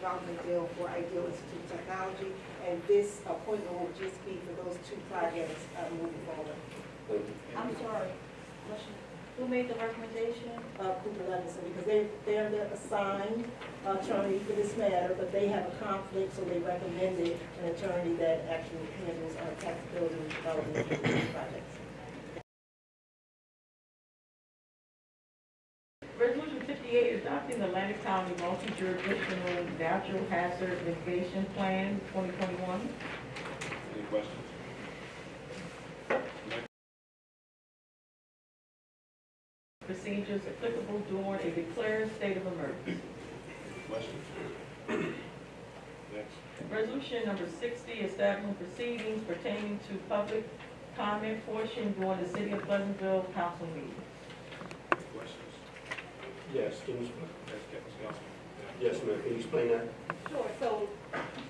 qualified to do the redevelopment deal for Ideal Institute of Technology, and this appointment will just be for those two projects uh, moving forward. Thank you. I'm sorry, who made the recommendation? Uh, Cooper Levenson, because they, they're the assigned attorney for this matter, but they have a conflict, so they recommended an attorney that actually handles our tax building development projects. Adopting Atlantic County multi-jurisdictional natural hazard mitigation plan twenty twenty-one. Any questions? Procedures applicable during a declared state of emergency. Questions? Next. Resolution number sixty, establishing proceedings pertaining to public comment portion during the City of Pleasantville council meeting. Questions? Yes, can you, Yes, Councilman. Yes, ma'am, can you explain that? Sure, so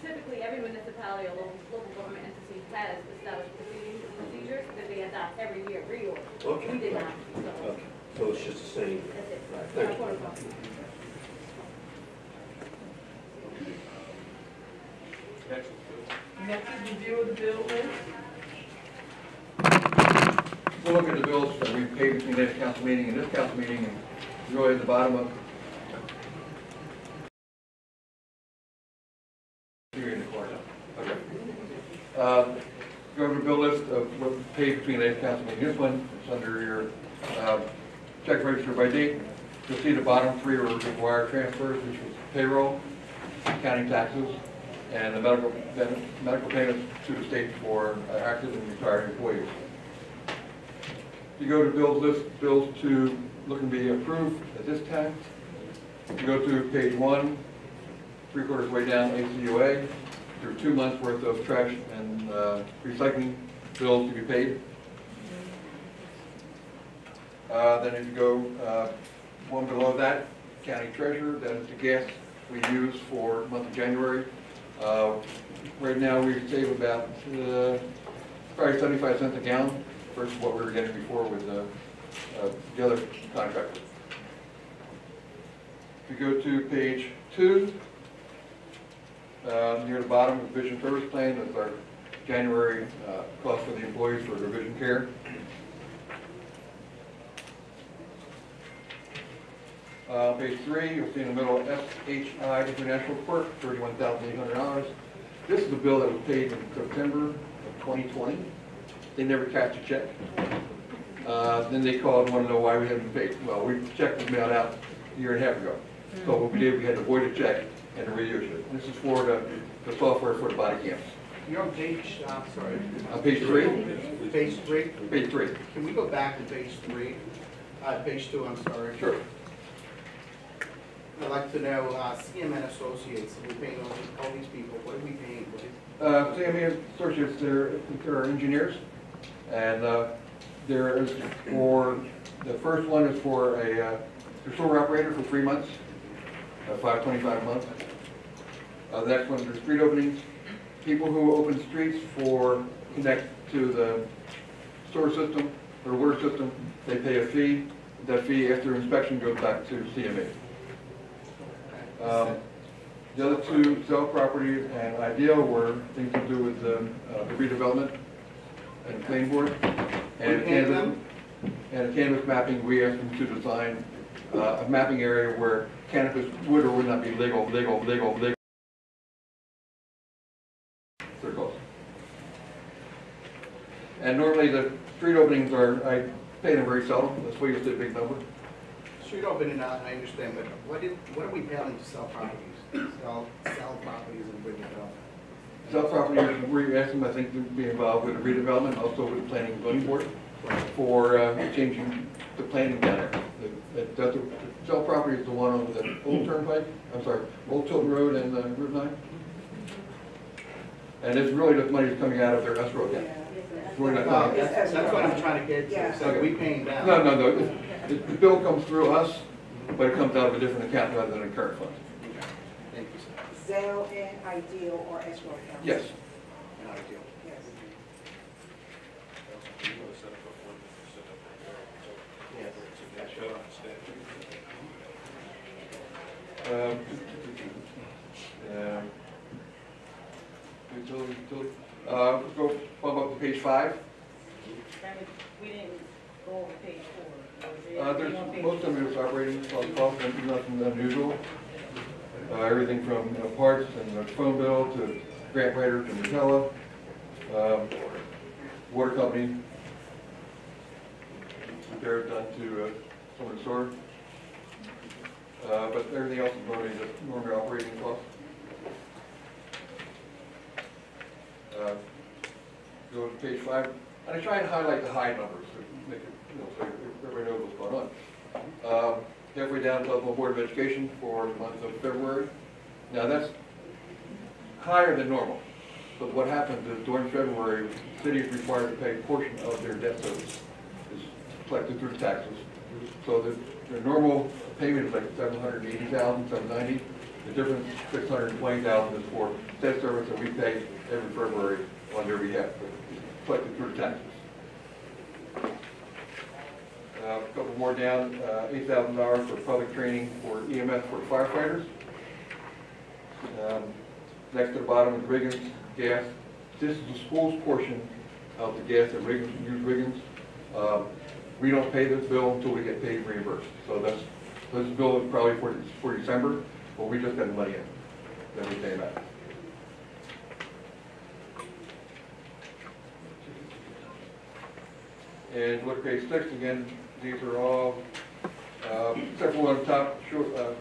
typically every municipality or local, local government entity has established proceedings and procedures that they adopt every year, reorg. Okay. We did not, so Okay, so it's just the same. that's it. Right, thank you. Our protocol. Next. Next is review of the bill list. We'll look at the bills that we paid between this council meeting and this council meeting, and really at the bottom of. Here in the corner. Okay. Uh, Go over bill list of what paid between this council this one, it's under your uh, check register by date. You'll see the bottom three were wire transfers, which was payroll, county taxes, and the medical, medical payments to the state for uh, active and retired employees. If you go to bills list, bills to, look and be approved at this time. You go to page one, three quarters way down, ACUA, are two months worth of trash and uh, recycling bills to be paid. Uh, Then if you go uh, one below that, county treasurer, that is the gas we use for month of January. Uh, Right now, we save about, uh, probably 75 cents a gallon versus what we were getting before with the other contractor. If you go to page two, uh, near the bottom, the vision service plan, that's our January uh, cost for the employees for their vision care. Uh, Page three, you'll see in the middle, SHI International hundred dollars. This is a bill that was paid in September of 2020. They never cashed a check. Uh, Then they called and wanted to know why we hadn't paid. Well, we checked was mailed out a year and a half ago. So what we did, we had to void a check and to reissue it. This is for the, the software for the body cams. You're on page, uh, sorry. On page three, Page three, page three. can we go back to page three? Uh, page two, I'm sorry. Sure. I'd like to know, uh, CME Associates, we paying all these, all these people, what are we paying? What is- Uh, CME Associates, they're, they're engineers, and, uh, there is for, the first one is for a, uh, sewer operator for three months, uh, five twenty-five a month. Uh, the next one is street openings, people who open streets for, connect to the sewer system, or water system, they pay a fee, that fee after inspection goes back to CME. Um, The other two, sell properties and Ideal were things to do with um, uh, the redevelopment and planning board. And canvas, and cannabis mapping, we asked them to design uh, a mapping area where cannabis would or would not be legal, legal, legal, legal. They're close. And normally the street openings are, I pay them very seldom, that's why you see a big number. Street opening, uh, I understand, but what did, what are we paying to sell properties? Sell, sell properties and bring it up? Properties, we asked them, I think, to be involved with the redevelopment, also with the planning and zoning board. for uh, changing the planning down there. The- the- The the property is the one on the Old Turnpike, I'm sorry, Old Tilton Road and uh, Route 9. And it's really the money that's coming out of their escrow account. It's really not Well, coming- that's, that's what I'm trying to get Yeah. to, so we paying them? No, no, no, the- the the bill comes through us, but it comes out of a different account rather than a current fund. Okay. Thank you, sir. Zell and Ideal or escrow accounts? Yes. No, I. Yes. You want to set up a one, set up a, Yes. so, shut off the statute. Um, Um, Utility, utility, uh, let's go bump up to page five. We didn't go over page four. Was Uh, there's, on page most of them is operating cost, cost, and nothing unusual. Uh, everything from, you know, parts and the phone bill to grant writer to Nutella, um, water company. Repair done to, uh, some of the sewer. Uh, but everything else is normally just normal operating costs. Uh, Go to page five, and I try and highlight the high numbers to make it, you know, so everybody knows what's going on. Um, Halfway down, Telephone Board of Education for the month of February. Now, that's higher than normal. But what happens is during February, the is required to pay a portion of their debt service. It's collected through taxes. So the, the normal payment is like seven hundred eighty thousand, seven ninety. The difference, six hundred twenty thousand, is for debt service that we pay every February on their behalf, collected through taxes. Uh, A couple more down, uh, eight thousand dollars for public training for EMS for firefighters. Um, Next to the bottom is Riggins Gas. This is the school's portion of the gas that Riggins, use Riggins. Um, We don't pay this bill until we get paid reimbursed. So that's, this bill is probably for, for December, but we just got the money in, then we pay back. And look at page six again, these are all, uh, except for one on top, uh,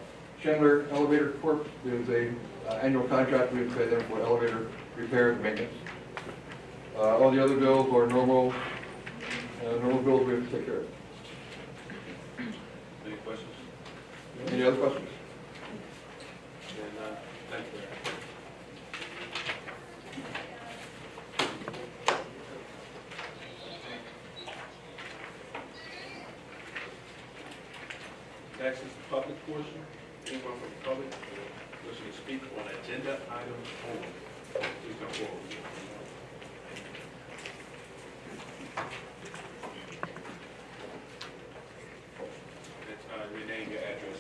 Chandler Elevator Corp. There's a uh, annual contract we pay them for elevator repair and maintenance. Uh, All the other bills are normal, uh, normal bills we have to take care of. Any questions? Any other questions? Next is the public portion. Anyone from the public wishing to speak on agenda item four, please come forward. It's, uh, rename your address.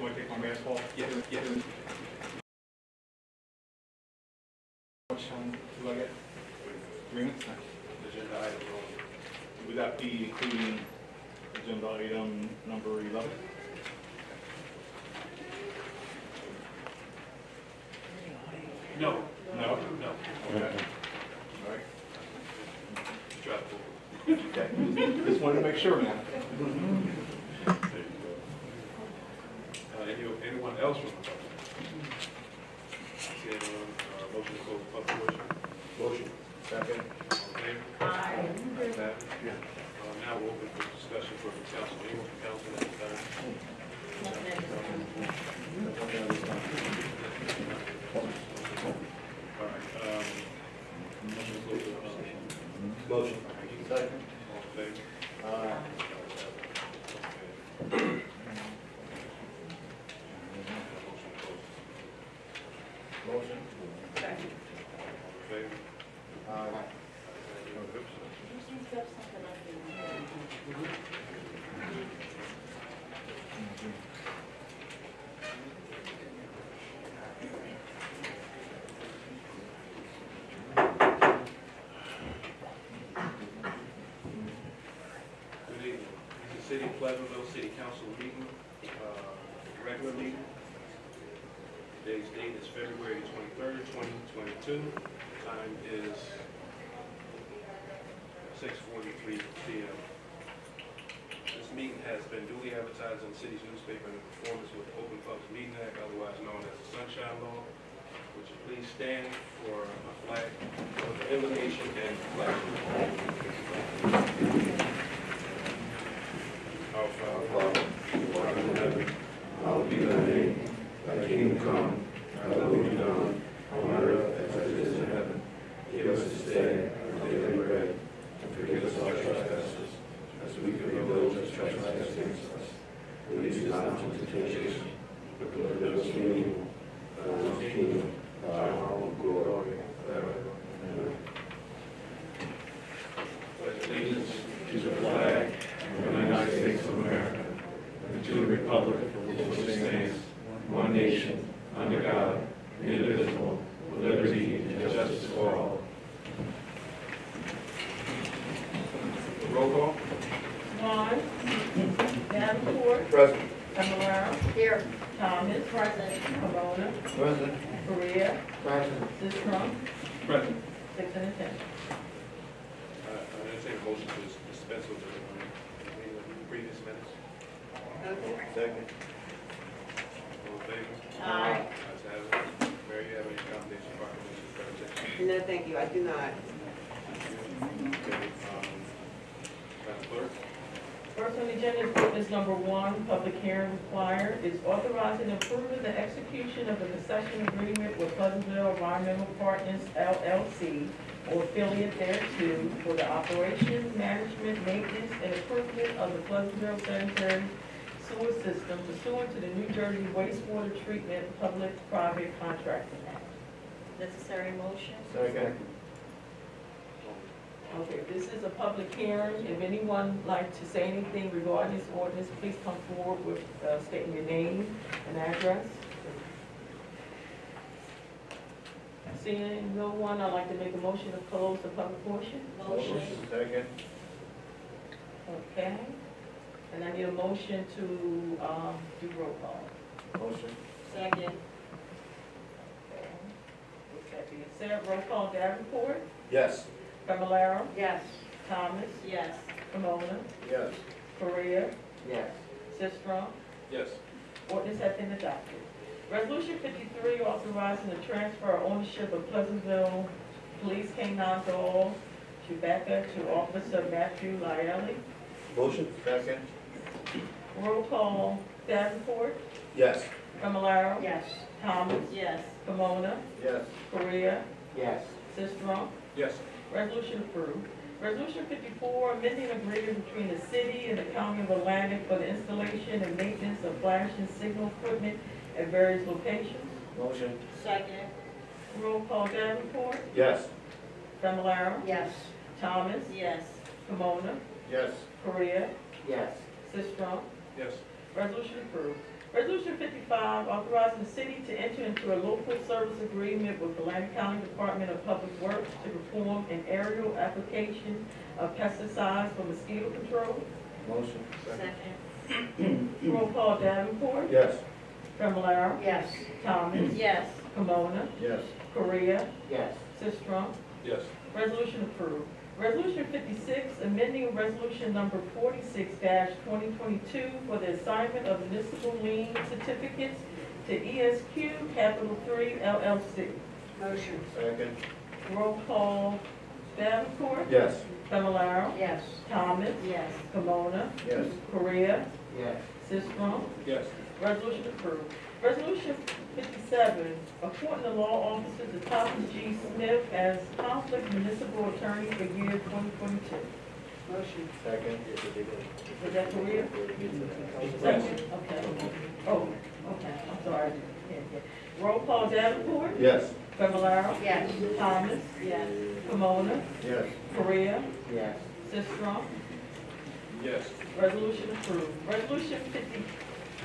Want to take my mask off? Yes, yes. How much time do I get? Three minutes? Agenda item only. Would that be including agenda item number 11? No, No? no. Okay. All right. Try to pull. Okay. Just wanted to make sure now. There you go. Uh, any, anyone else from the public? See anyone, uh, motion to close the public portion? Motion. Second. All in favor? Aye. Ayes have it. Uh, now we're open for discussion for the council, anyone from council at this time? All right, um, motion to close the public. Motion. Second. All in favor? Aye. Okay. Motion. Second. All in favor? Aye. Good evening. This is City of Pleasantville City Council meeting, uh, regular meeting. Today's date is February twenty-third, twenty twenty-two. Time is six forty-three P M. This meeting has been duly advertised in the city's newspaper in conformance with the Open Public Meeting Act, otherwise known as the Sunshine Law. Would you please stand for a flag, for the invocation and flag? Our Father, who art in heaven, hallowed be thy name. Thy kingdom come, thy will be done, on earth as it is in heaven. Give us this day our daily bread, and forgive us our trespasses, as we forgive those that trespass against us. Lead us not into temptation, but deliver us from evil. For thine is the kingdom, power, and glory, forever. Amen. Pledge allegiance to the flag of the United States of America, and to the republic for which it stands, one nation, under God, indivisible, with liberty and justice for all. Roll call? Vaughn. Davenport. Present. Famularo. Here. Thomas. Present. Pomona. Present. Korea. Present. Sistrum. Present. Six in attendance. Uh, I entertain a motion to dispense with the um, reading of the previous minutes. Second. All in favor? Aye. Ayes have it. Mary, you have any commendations, proclamations, presentations? No, thank you, I do not. Okay, um, Madam Clerk? First on the agenda is witness number one, public hearing required, is authorizing and approving the execution of concession agreement with Pleasantville Environmental Partners LLC or affiliate thereto for the operation, management, maintenance, and improvement of the Pleasantville sanitary sewer system pursuant to the New Jersey wastewater treatment public-private contracting act. Necessary motion? Second. Okay, this is a public hearing. If anyone would like to say anything regarding this ordinance, please come forward with uh, stating your name and address. Seeing no one, I'd like to make a motion to close the public portion. Motion. Second. Okay. And I need a motion to um, do roll call. Motion. Second. Okay. With that being said, roll call Davenport, Yes. Famularo, Yes. Thomas, Yes. Pomona, Yes. Korea, Yes. Sistrum. Yes. Ordinance has been adopted. Resolution fifty-three authorizing the transfer of ownership of Pleasantville Police K-9 dog Chewbacca to Officer Matthew Lyelli. Motion? Second. Roll call Davenport, Yes. Famularo. Yes. Thomas. Yes. Pomona, Yes. Korea, Yes. Sistrum. Yes. Resolution approved. Resolution fifty-four, amending agreement between the city and the county of Atlantic for the installation and maintenance of flashing signal equipment at various locations. Motion. Second. Roll call Davenport, Yes. Famularo, Yes. Thomas, Yes. Pomona, Yes. Korea, Yes. Sistrum. Yes. Resolution approved. Resolution fifty-five, authorizing the city to enter into a local service agreement with the Atlantic County Department of Public Works to perform an aerial application of pesticides for mosquito control. Motion. Second. Roll call Davenport, Yes. Famularo, Yes. Thomas, Yes. Pomona, Yes. Korea, Yes. Sistrum. Yes. Resolution approved. Resolution fifty-six, amending resolution number forty-six twenty twenty-two for the assignment of municipal lien certificates to ESQ Capital Three LLC. Motion. Second. Roll call Davenport, Yes. Fablelaro, Yes. Thomas, Yes. Pomona, Yes. Korea, Yes. Sistrum. Yes. Resolution approved. Resolution fifty-seven, appointing the law officer to Thomas G. Smith as conflict municipal attorney for year twenty twenty-two. Motion. Second. Was that Korea? Second, okay. Oh, okay, I'm sorry. Yeah, yeah. Roll call Davenport, Yes. Famularo, Yes. Thomas, Yes. Pomona, Yes. Korea, Yes. Sistrum. Yes. Resolution approved. Resolution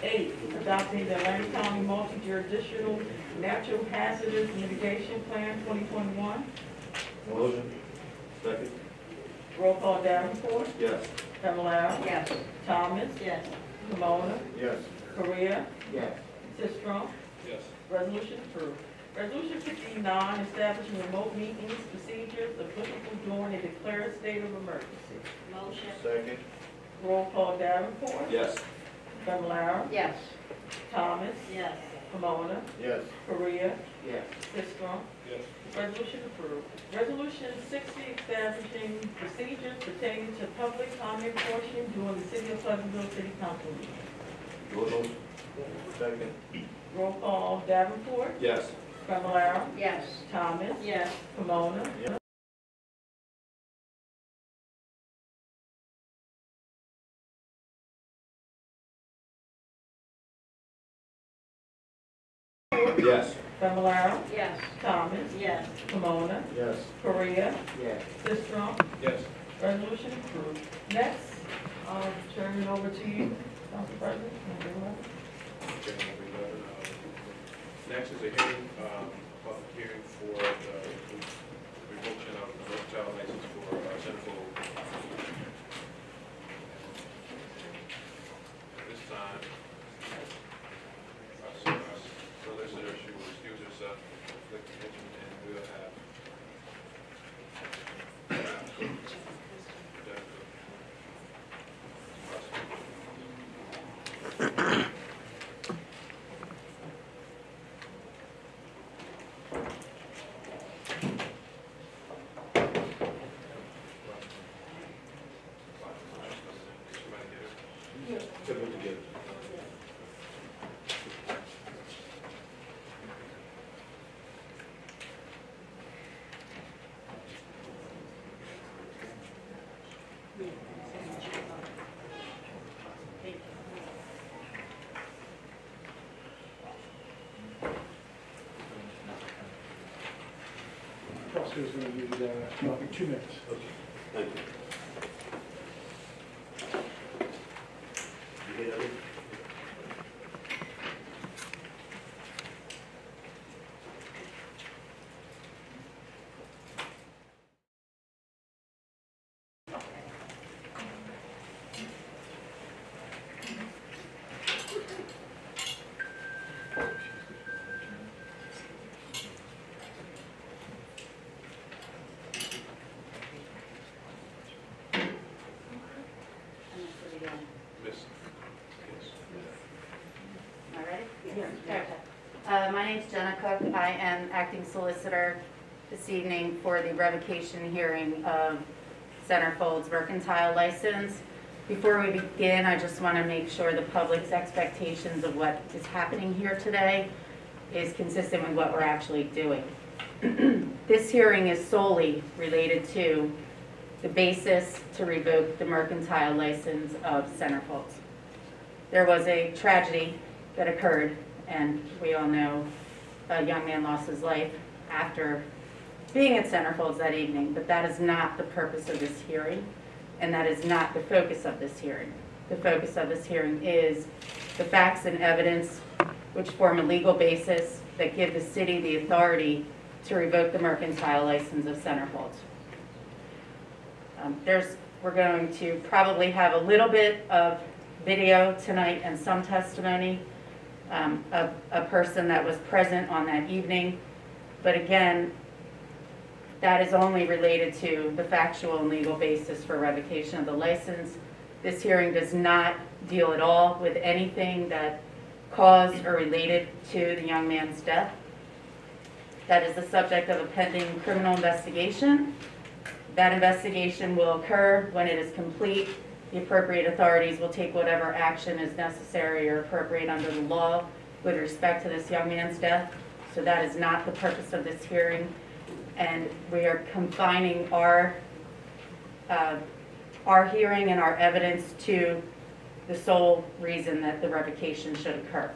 fifty-eight, adopting the Atlantic County Multi-Jurisdictional Natural Hazardous Mitigation Plan twenty twenty-one. Motion? Second? Roll call Davenport, Yes. Famularo, Yes. Thomas, Yes. Pomona, Yes. Korea, Yes. Sistrum. Yes. Resolution approved. Resolution fifty-nine, establishing remote meetings, procedures applicable during a declared state of emergency. Motion. Second. Roll call Davenport, Yes. Famularo, Yes. Thomas, Yes. Pomona, Yes. Korea, Yes. Sistrum. Yes. Resolution approved. Resolution sixty, establishing procedures pertaining to public comment portion during the City of Pleasantville City Council meeting. Motion? Second. Roll call Davenport, Yes. Fablelaro, Yes. Thomas, Yes. Pomona, Yes. Yes. Famularo, Yes. Thomas, Yes. Pomona, Yes. Korea, Yes. Sistrum. Yes. Resolution approved. Next, I'll turn it over to you, Council President. Number eleven. Okay, number eleven, Next is a hearing, um, public hearing for the revocation of the hotel license for uh, Centerfold. At this time, our so- our solicitor, she will excuse herself, conflict of interest, and we'll have Put together. Prosecutor's need, uh, roughly two minutes. Okay, thank you. Ready? Okay. Uh, My Jenna Cook. I am acting solicitor this evening for the revocation hearing of Centerfold's mercantile license. Before we begin, I just want to make sure the public's expectations of what is happening here today is consistent with what we're actually doing. This hearing is solely related to the basis to revoke the mercantile license of Centerfold. There was a tragedy that occurred, and we all know a young man lost his life after being at Centerfolds that evening, but that is not the purpose of this hearing, and that is not the focus of this hearing. The focus of this hearing is the facts and evidence which form a legal basis that give the city the authority to revoke the mercantile license of Centerfolds. Um, There's, we're going to probably have a little bit of video tonight and some testimony um, of a person that was present on that evening. But again, that is only related to the factual and legal basis for revocation of the license. This hearing does not deal at all with anything that caused or related to the young man's death. That is the subject of a pending criminal investigation. That investigation will occur when it is complete. The appropriate authorities will take whatever action is necessary or appropriate under the law with respect to this young man's death. So that is not the purpose of this hearing. And we are confining our, uh, our hearing and our evidence to the sole reason that the revocation should occur.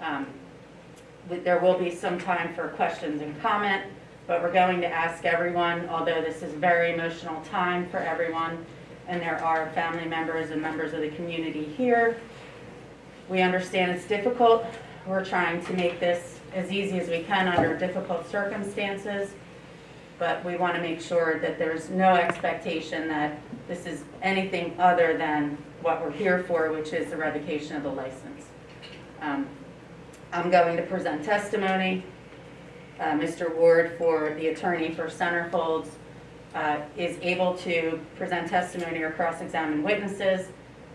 Um, There will be some time for questions and comment, but we're going to ask everyone, although this is very emotional time for everyone, and there are family members and members of the community here, we understand it's difficult. We're trying to make this as easy as we can under difficult circumstances, but we want to make sure that there's no expectation that this is anything other than what we're here for, which is the revocation of the license. Um, I'm going to present testimony. Uh, Mr. Ward, for the attorney for Centerfolds, uh, is able to present testimony or cross-examine witnesses.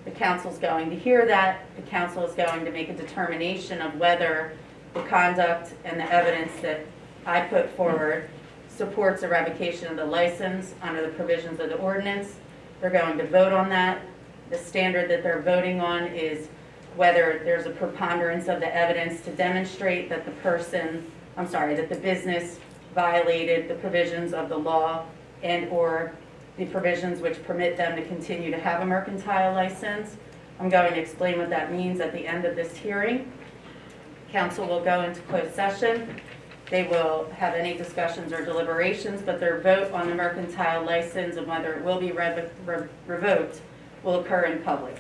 The council's going to hear that. The council is going to make a determination of whether the conduct and the evidence that I put forward supports a revocation of the license under the provisions of the ordinance. They're going to vote on that. The standard that they're voting on is whether there's a preponderance of the evidence to demonstrate that the person, I'm sorry, that the business violated the provisions of the law and/or the provisions which permit them to continue to have a mercantile license. I'm going to explain what that means at the end of this hearing. Council will go into closed session. They will have any discussions or deliberations, but their vote on the mercantile license and whether it will be re- revoked will occur in public.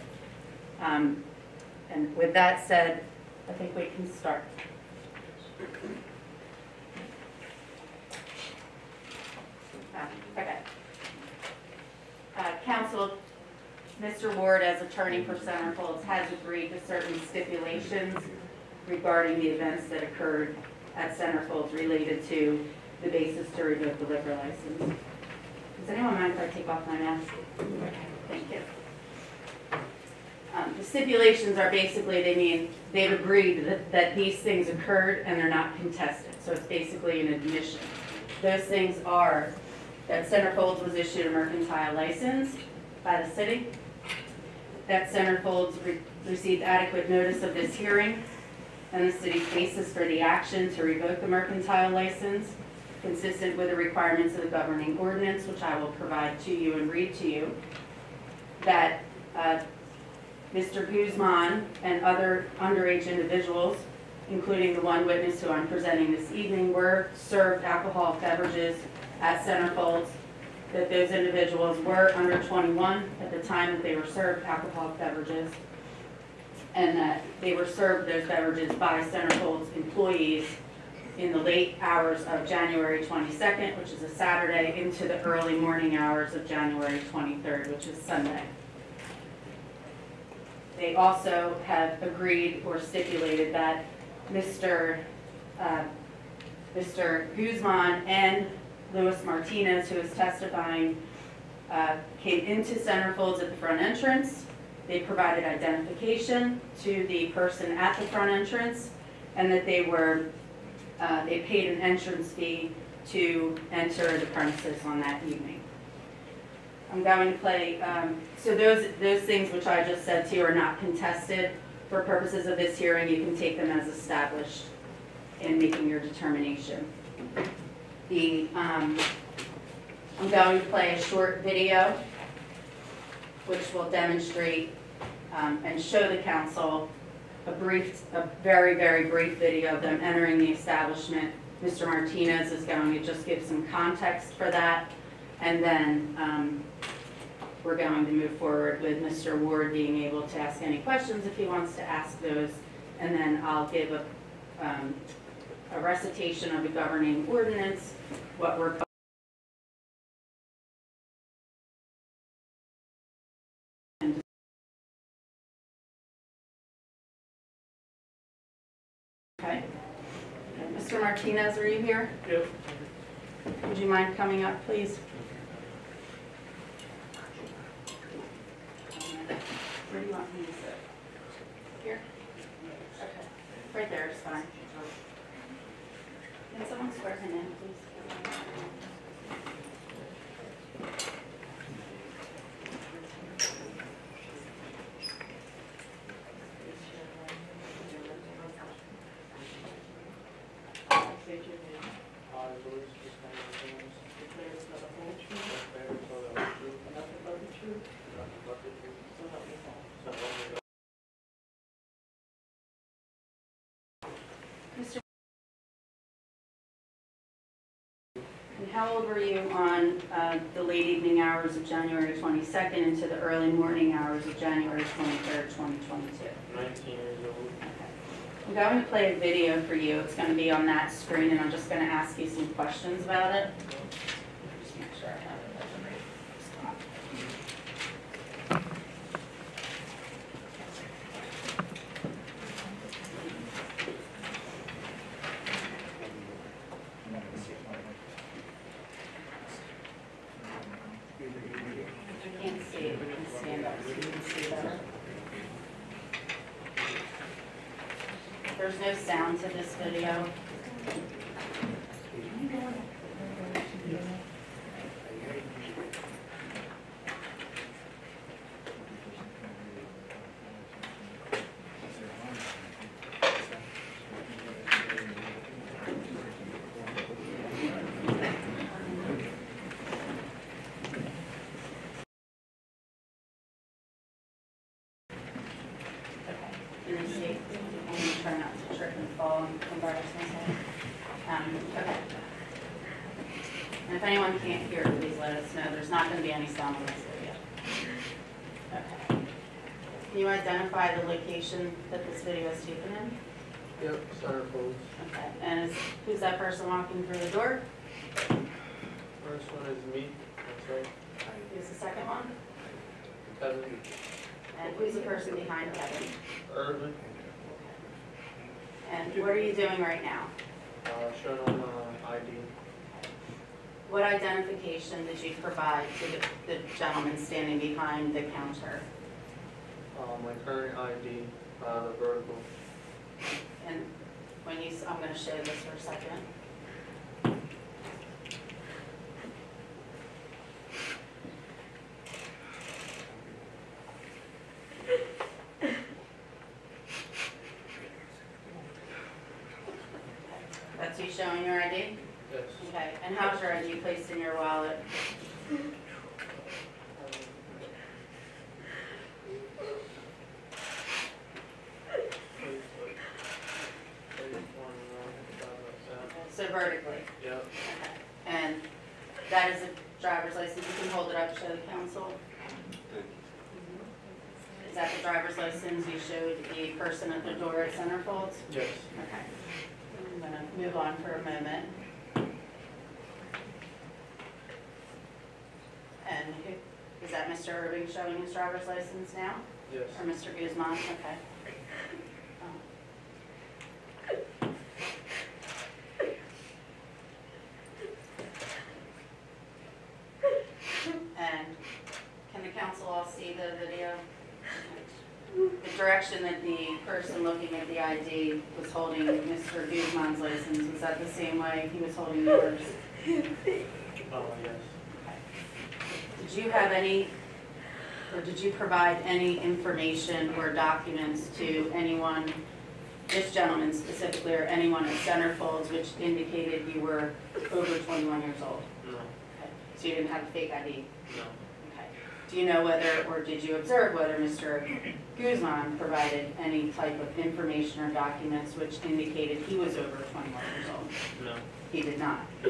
Um, And with that said, I think we can start. Ah, Okay. Council, Mr. Ward, as attorney for Centerfolds, has agreed to certain stipulations regarding the events that occurred at Centerfolds related to the basis to revoke the liquor license. Does anyone mind if I take off my mask? Okay, Thank you. Um, The stipulations are basically, they mean, they've agreed that, that these things occurred and they're not contested. So it's basically an admission. Those things are that Centerfolds was issued a mercantile license by the city, that Centerfolds re- received adequate notice of this hearing, and the city's basis for the action to revoke the mercantile license, consistent with the requirements of the governing ordinance, which I will provide to you and read to you, that uh, Mr. Guzman and other underage individuals, including the one witness who I'm presenting this evening, were served alcoholic beverages at Centerfold that those individuals were under 21 at the time that they were served alcoholic beverages, and that they were served those beverages by Centerfolds employees in the late hours of January 22nd, which is a Saturday, into the early morning hours of January 23rd, which is Sunday. They also have agreed or stipulated that Mr. uh, Mr. Guzman and Luis Martinez, who is testifying, uh, came into Centerfolds at the front entrance. They provided identification to the person at the front entrance, and that they were, uh, they paid an entrance fee to enter the premises on that evening. I'm going to play, um, so those, those things which I just said to you are not contested. For purposes of this hearing, you can take them as established in making your determination. The, um, I'm going to play a short video which will demonstrate um, and show the council a brief, a very, very brief video of them entering the establishment. Mr. Martinez is going to just give some context for that. And then um, we're going to move forward with Mr. Ward being able to ask any questions if he wants to ask those. And then I'll give a, um, a recitation of the governing ordinance, what we're Okay. Mr. Martinez, are you here? Yep. Would you mind coming up, please? Where do you want me to sit? Here? Okay, right there is fine. Can someone swear him in, please? あ。How old were you on uh, the late evening hours of January 22nd into the early morning hours of January 23rd, 2022? Nineteen years old. I'm going to play a video for you. It's going to be on that screen, and I'm just going to ask you some questions about it. Just make sure I have it at the right spot. I can't see it. You can stand up so you can see better. There's no sound to this video. Can you see? I'm gonna try not to trip and fall and embarrass myself. Um, okay. And if anyone can't hear, please let us know. There's not gonna be any sound in this video. Okay. Can you identify the location that this is taken in? Yep, centerfolds. Okay, and is, who's that person walking through the door? First one is me, that's right. Who's the second one? Kevin, And who's the person behind Kevin? Irvin, And what are you doing right now? uh, shown on, uh, ID. What identification did you provide to the, the gentleman standing behind the counter? Uh, my current ID, uh, the vertical. And when you, I'm gonna show this for a second. That's you showing your ID? Yes. Okay, and how's your ID placed in your wallet? So vertically? Yep, Okay. And that is a driver's license, you can hold it up, show the council. Is that the driver's license you showed the person at the door at Centerfolds? yes, Okay. I'm gonna move on for a moment. And who, is that Mr. Irving showing his driver's license now? yes. Or Mr. Guzman? Okay. And can the council all see the video? The direction that the person looking at the ID was holding Mr. Guzman's license, was that the same way he was holding yours? Oh, yes. Did you have any, or did you provide any information or documents to anyone, this gentleman specifically, or anyone at Centerfolds which indicated you were over 21 years old? No, Okay. So you didn't have a fake ID? no. Okay. Do you know whether, or did you observe whether Mr. Guzman provided any type of information or documents which indicated he was over 21 years old? No, He did not? he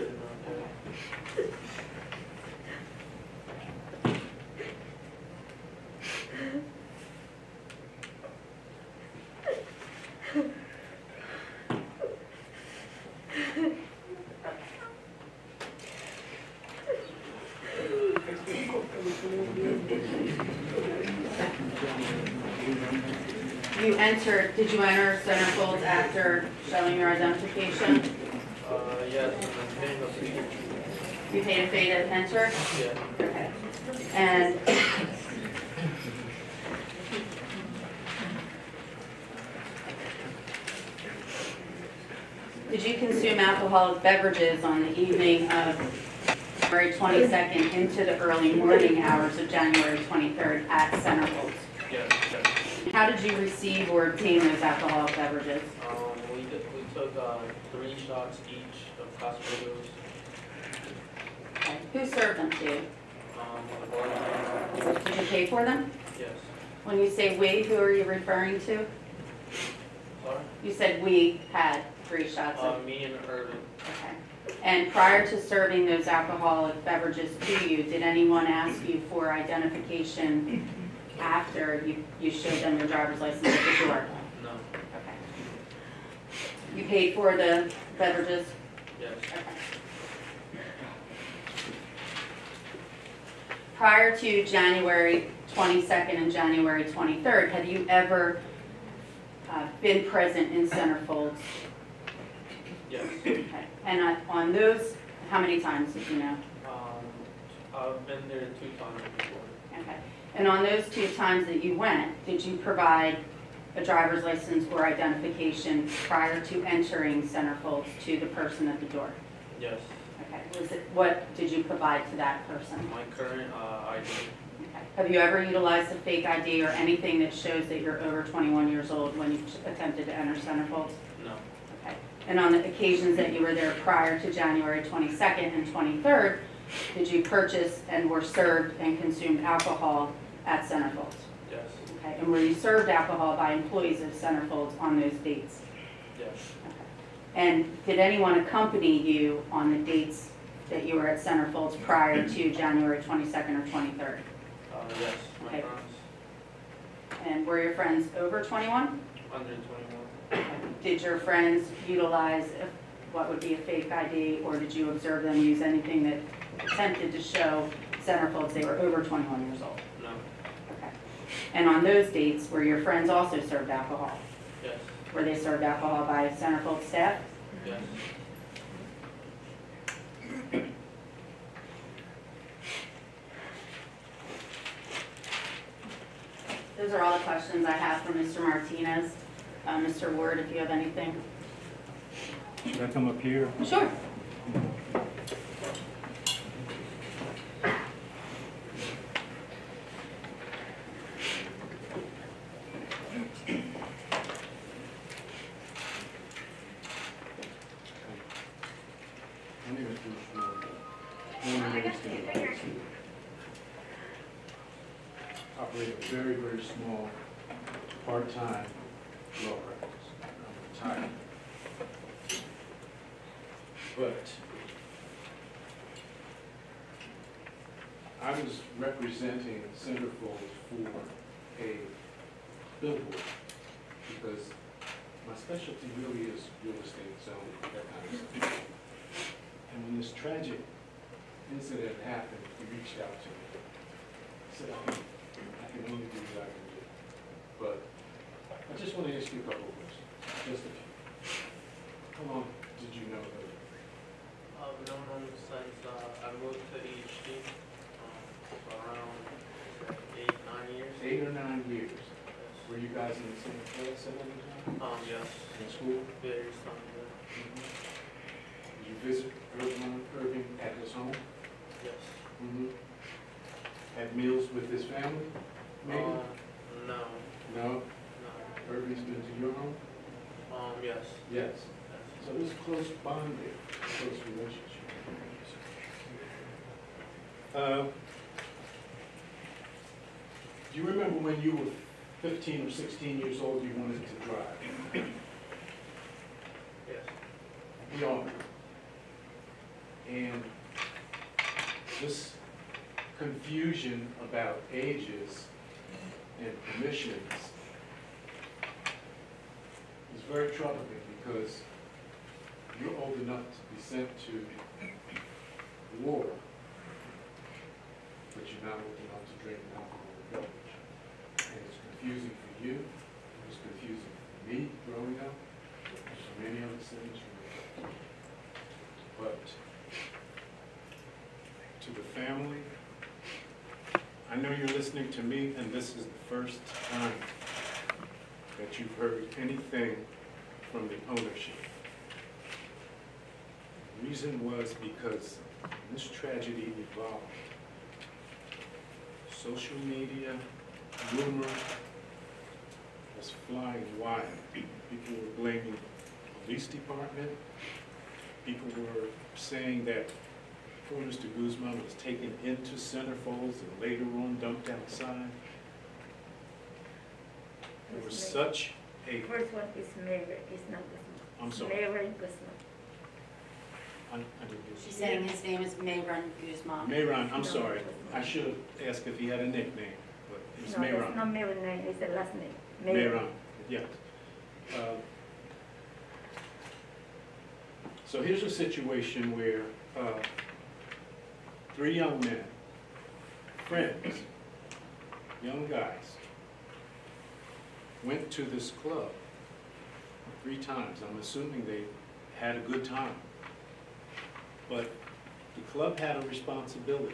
did not do it. You did you enter Centerfolds after showing your identification? Uh, yes, and then paying the fee. You paid a fee to enter? Yeah, Okay. And did you consume alcoholic beverages on the evening of January 22nd into the early morning hours of January 23rd at Centerfolds? How did you receive or obtain those alcoholic beverages? Um, we did, we took, uh, three shots each of Casamigos, Okay. Who served them to you? um. Did you pay for them? Yes. When you say "we," who are you referring to? Sorry? You said "we" had three shots of Uh, me and Irvin. Okay. And prior to serving those alcoholic beverages to you, did anyone ask you for identification after you, you showed them your driver's license at the door? No, Okay. You paid for the beverages? yes. Okay. Prior to January 22nd and January 23rd, have you ever uh, been present in Centerfolds? Yes. Okay. And uh, on those, how many times, if you know? Um, I've been there two times before. And on those two times that you went, did you provide a driver's license or identification prior to entering Centerfold to the person at the door? Yes. Okay. Was it, what did you provide to that person? My current, uh, ID, Okay. Have you ever utilized a fake ID or anything that shows that you're over 21 years old when you attempted to enter Centerfold? no, Okay. And on the occasions that you were there prior to January 22nd and 23rd, did you purchase and were served and consumed alcohol at Centerfold? yes, Okay, and were you served alcohol by employees of Centerfold on those dates? yes. Okay. And did anyone accompany you on the dates that you were at Centerfolds prior to January 22nd or 23rd? Uh, yes, my Okay. friends, And were your friends over 21? under twenty-one, did your friends utilize what would be a fake ID, or did you observe them use anything that attempted to show centerfolds they were over 21 years old? No, Okay. And on those dates, were your friends also served alcohol? yes, Were they served alcohol by centerfold staff? yes. Those are all the questions I have for Mr. Martinez. Uh, Mr. Ward, if you have anything? Should I come up here? Sure. My name is Bruce Ward. Born and raised in Biloxi. Operate a very, very small, part-time law practice. I'm retired. But I was representing Centerfold for a billboard because my specialty really is real estate, zoning, that kind of stuff. And when this tragic incident happened, he reached out to me. He said, I can, I can only do what I can do. But I just want to ask you a couple of questions, just a few. How long did you know her? I've known him since uh, I moved to EHD, um, for around eight, nine years. Eight or nine years? Yes. Were you guys in the same class at any time? Um, yes, Very some, Did you visit Irving, Irving at his home? yes. Mm-hmm. Had meals with his family, maybe? Uh, no, No? no, Irving's been to your home? um, yes, Yes. yes. So there's close bond there, close relationship. Uh, Do you remember when you were fifteen or sixteen years old, you wanted to drive? Yes, We all do. And this confusion about ages and permissions is very troubling because you're old enough to be sent to war, but you're not old enough to drink an alcoholic beverage. And it's confusing for you, it was confusing for me growing up, and for many other citizens. But to the family, I know you're listening to me, and this is the first time that you've heard anything from the ownership. The reason was because this tragedy evolved. Social media, rumor was flying wild. People were blaming the police department. People were saying that poor Mr. Guzman was taken into centerfolds and later on dumped outside. There was such a, First one is Mary, it's not Guzman. I'm sorry, Mary Guzman. I, I didn't hear. She's saying his name is Mayron Guzman. Mayron, I'm sorry. I should have asked if he had a nickname, but it's No, that's Mayron. not middle name, it's the last name. Mayron, yes. Uh, So here's a situation where uh, three young men, friends, young guys, went to this club three times. I'm assuming they had a good time. But the club had a responsibility.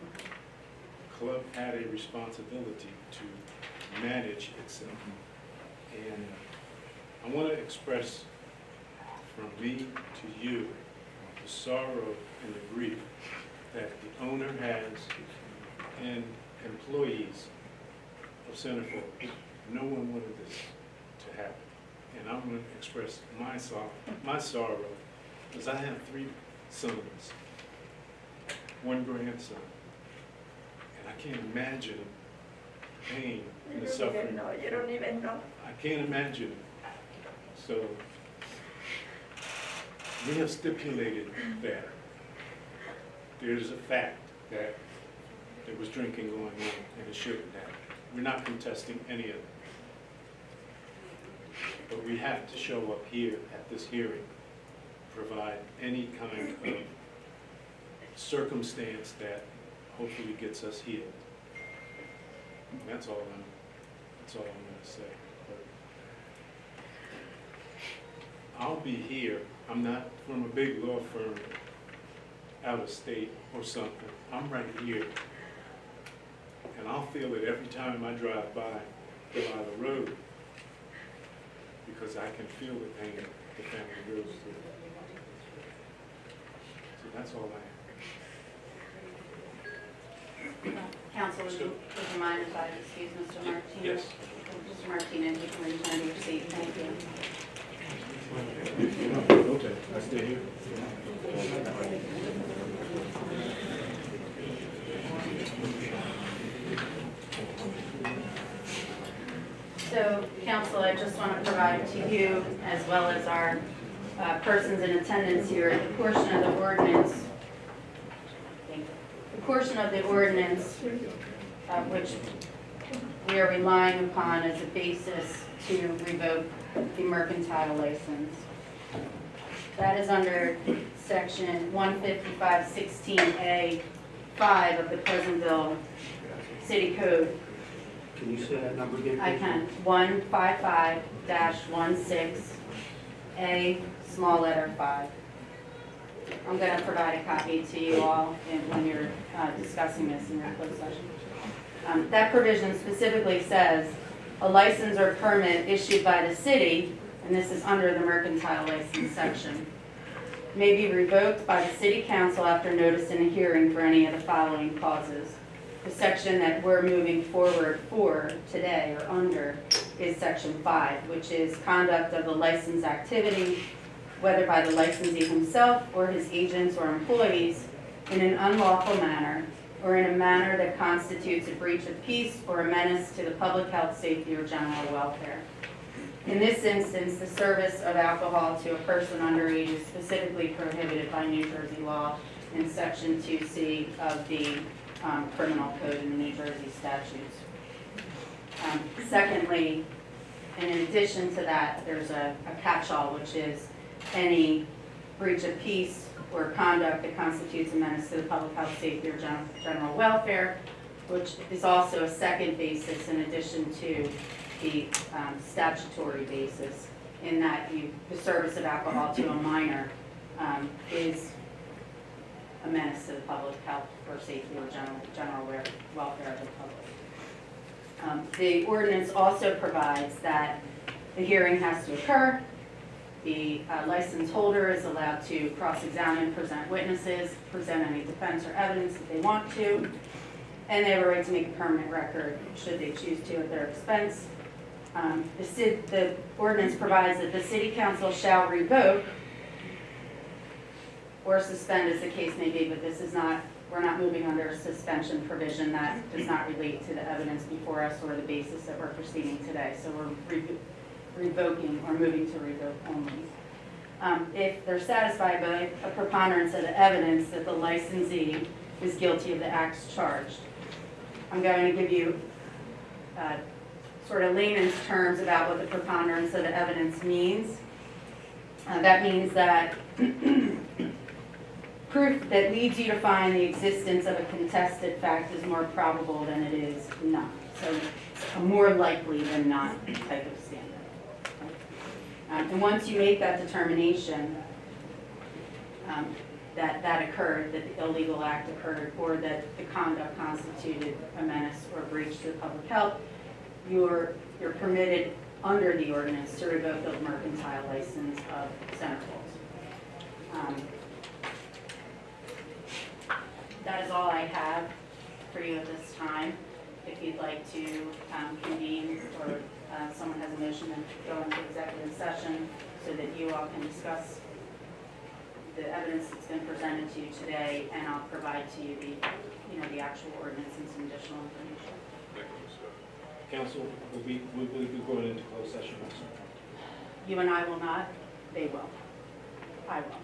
The club had a responsibility to manage itself. And I want to express from me to you the sorrow and the grief that the owner has and employees of Centerfold. No one wanted this to happen. And I'm going to express my sorrow, my sorrow, because I have three sons, one grandson. And I can't imagine pain You and the don't suffering. even know, you don't even know. I can't imagine. So we have stipulated that there's a fact that there was drinking going on and it shouldn't have. We're not contesting any of it. But we have to show up here at this hearing, provide any kind of circumstance that hopefully gets us here. And That's all I'm, that's all I'm gonna say. I'll be here, I'm not from a big law firm out of state or something, I'm right here. And I'll feel it every time I drive by Delilah Road, because I can feel the pain the family goes through. So that's all I have. Council, would you, would you mind if I excuse Mr. Martinez? Yes. Mr. Martinez, you can return to your seat, thank you. Okay, I stay here? So, council, I just want to provide to you, as well as our uh, persons in attendance here, the portion of the ordinance, the portion of the ordinance uh, which we are relying upon as a basis to revoke the mercantile license. That is under section 15516A 5 of the Pleasantville City Code. Can you say that number again? I can, 155-16A, small letter five. I'm gonna provide a copy to you all when you're uh, discussing this in your closed session. Um, That provision specifically says, a license or permit issued by the city, and this is under the mercantile license section, may be revoked by the city council after notice in a hearing for any of the following causes. The section that we're moving forward for today or under is section five, which is conduct of the licensed activity, whether by the licensee himself or his agents or employees, in an unlawful manner or in a manner that constitutes a breach of peace or a menace to the public health, safety, or general welfare. In this instance, the service of alcohol to a person underage is specifically prohibited by New Jersey law in section two C of the um, criminal code in the New Jersey statutes. Um, Secondly, and in addition to that, there's a a catch-all, which is any breach of peace or conduct that constitutes a menace to the public health, safety, or gen- general welfare, which is also a second basis in addition to the um, statutory basis, in that you, the service of alcohol to a minor um, is a menace to the public health or safety or general, general welfare of the public. Um, The ordinance also provides that the hearing has to occur, the uh, license holder is allowed to cross-examine, present witnesses, present any defense or evidence that they want to, and they have a right to make a permanent record should they choose to at their expense. Um, The the ordinance provides that the city council shall revoke or suspend as the case may be, but this is not, we're not moving under a suspension provision that does not relate to the evidence before us or the basis that we're proceeding today. So we're revoking or moving to revoke only. Um, If they're satisfied by a preponderance of the evidence that the licensee is guilty of the acts charged. I'm going to give you uh, sort of layman's terms about what the preponderance of the evidence means. Uh, That means that proof that leads you to find the existence of a contested fact is more probable than it is not. So more likely than not type of. Um, And once you make that determination, um, that that occurred, that the illegal act occurred, or that the conduct constituted a menace or breach to the public health, you're, you're permitted under the ordinance to revoke the mercantile license of Centerfolds. Um, That is all I have for you at this time. If you'd like to um, convene or uh, someone has a motion to go into executive session so that you all can discuss the evidence that's been presented to you today, and I'll provide to you the, you know, the actual ordinance and some additional information. Thank you, sir. Council, will we, will we be going into closed session also? You and I will not, they will. I will.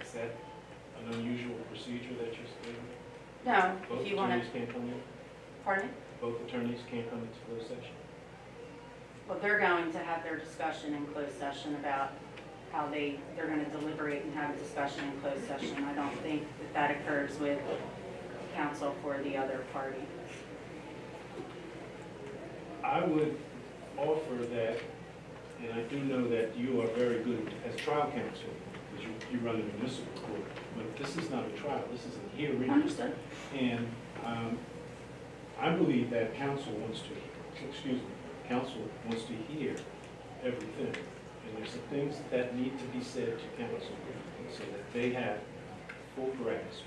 Is that an unusual procedure that you're stating? No, Both if you want to, can't come in? pardon me? Both attorneys can't come into closed session? Well, they're going to have their discussion in closed session about how they, they're gonna deliberate and have a discussion in closed session. I don't think that that occurs with counsel for the other party. I would offer that, and I do know that you are very good as trial counsel, because you, you run a municipal court, but this is not a trial, this is a hearing. Understood? And um, I believe that council wants to, excuse me, council wants to hear everything. And there's some things that need to be said to council so that they have full grasp.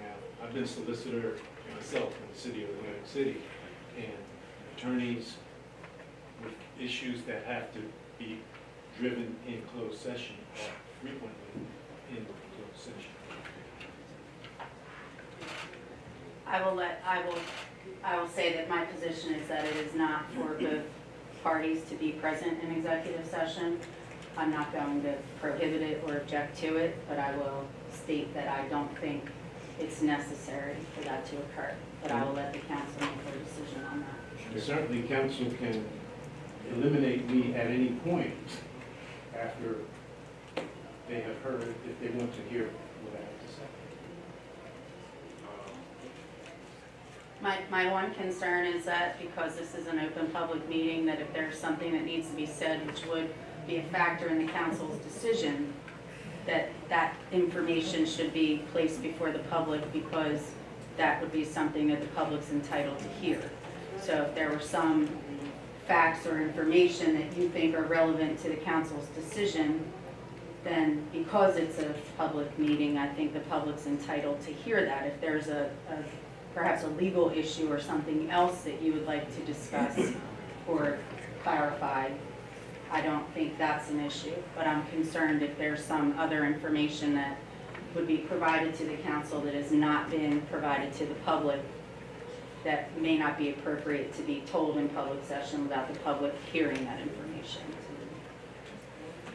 Now, I've been solicitor myself in the city of Atlantic City, and attorneys with issues that have to be driven in closed session are frequently in closed session. I will let, I will, I will say that my position is that it is not for both parties to be present in executive session. I'm not going to prohibit it or object to it, but I will state that I don't think it's necessary for that to occur. But I will let the council make their decision on that. Certainly, council can eliminate me at any point after they have heard, if they want to hear what I have to say. My, my one concern is that because this is an open public meeting, that if there's something that needs to be said, which would be a factor in the council's decision, that that information should be placed before the public because that would be something that the public's entitled to hear. So if there were some facts or information that you think are relevant to the council's decision, then because it's a public meeting, I think the public's entitled to hear that. If there's a, a perhaps a legal issue or something else that you would like to discuss or clarify, I don't think that's an issue. But I'm concerned if there's some other information that would be provided to the council that has not been provided to the public that may not be appropriate to be told in public session without the public hearing that information.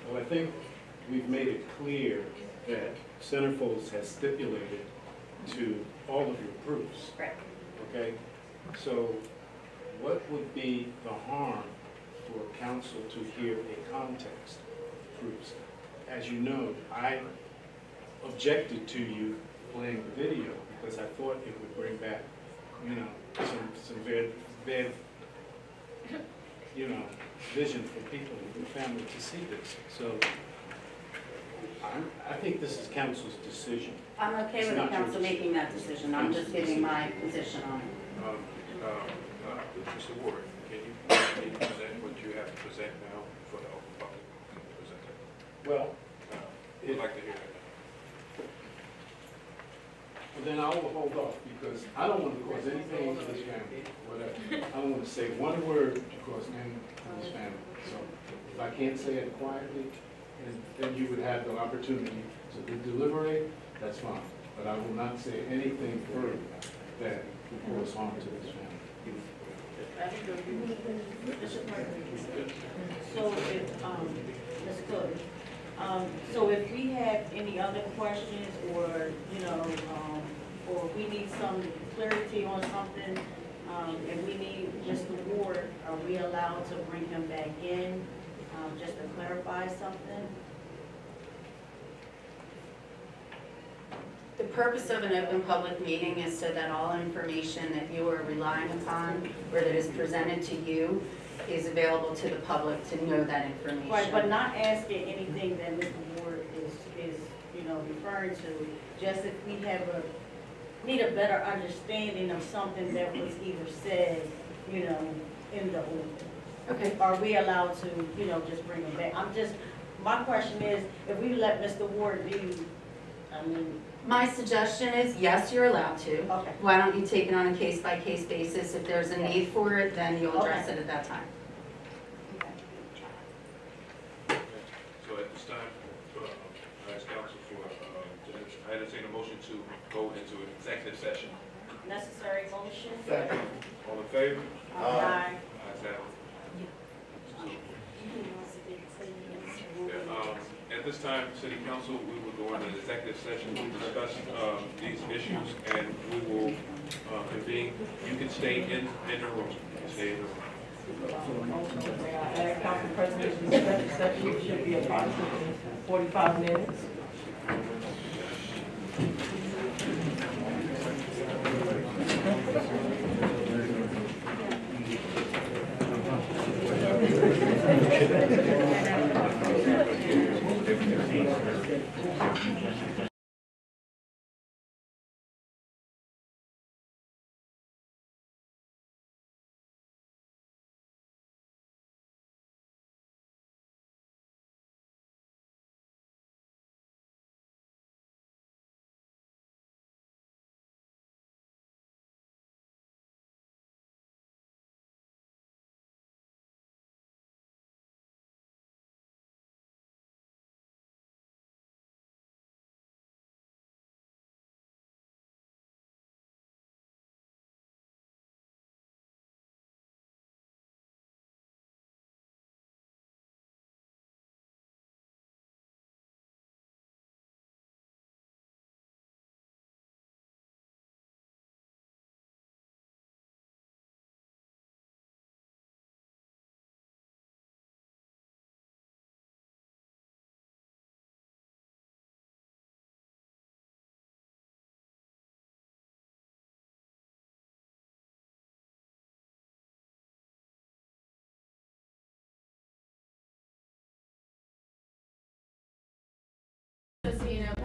Well, I think we've made it clear that Centerfolds has stipulated to all of your proofs, Right. okay? So what would be the harm for council to hear a context proofs? As you know, I objected to you playing the video because I thought it would bring back, you know, some, some bad, bad, you know, vision for people and for family to see this. So I'm, I think this is council's decision. I'm okay with the council making that decision. I'm just giving my position on it. Um, uh, uh, Mr. Ward, can you, can you present what you have to present now for the open public? Present it. Well, Uh, We'd like to hear that. Well, then I will hold off, because I don't want to cause any pain to this family, whatever. I don't want to say one word to cause pain to this family. So if I can't say it quietly, then, then you would have the opportunity to deliberate, that's fine. But I will not say anything further that will cause harm to this family. So if, um, Ms. Cook, um, so if we have any other questions or, you know, um, or we need some clarity on something, um, and we need Mr. Ward, are we allowed to bring him back in, um, just to clarify something? The purpose of an open public meeting is so that all information that you are relying upon or that is presented to you is available to the public to know that information. Right, but not asking anything that Mr. Ward is, is, you know, referring to, just if we have a, need a better understanding of something that was either said, you know, in the open. Okay. Are we allowed to, you know, just bring them back? I'm just, my question is, if we let Mr. Ward be, I mean, My suggestion is, yes, you're allowed to. okay. Why don't you take it on a case-by-case basis? If there's a need for it, then you'll address it at that time. So at this time, uh, I ask council for, uh, to- I entertain a motion to go into an executive session. Necessary motion? All in favor? Aye. Ayes have it. Yeah, um, At this time, city council, we will go into executive session to discuss um, these issues, and we will uh, convene. You can stay in, in the room, stay in the room. Council President, this special session should be approximately forty-five minutes. Just you know,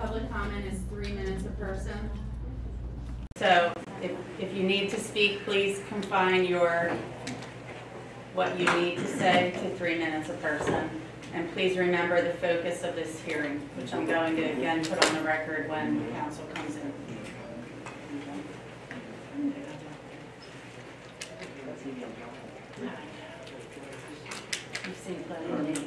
public comment is three minutes a person. So if, if you need to speak, please confine your, what you need to say to three minutes a person. And please remember the focus of this hearing, which I'm going to again put on the record when the council comes in. You've seen plenty of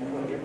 Gracias.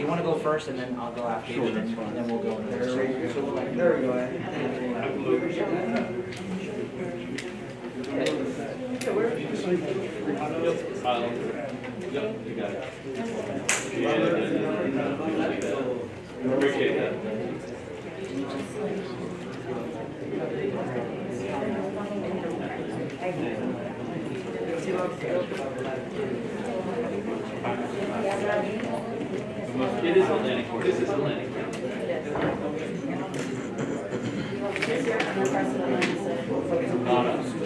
Do you wanna go first, and then I'll go after you, and then, and then we'll go in there. So- so, There we go. Yep, you got it. Appreciate that. It is Atlantic, this is Atlantic.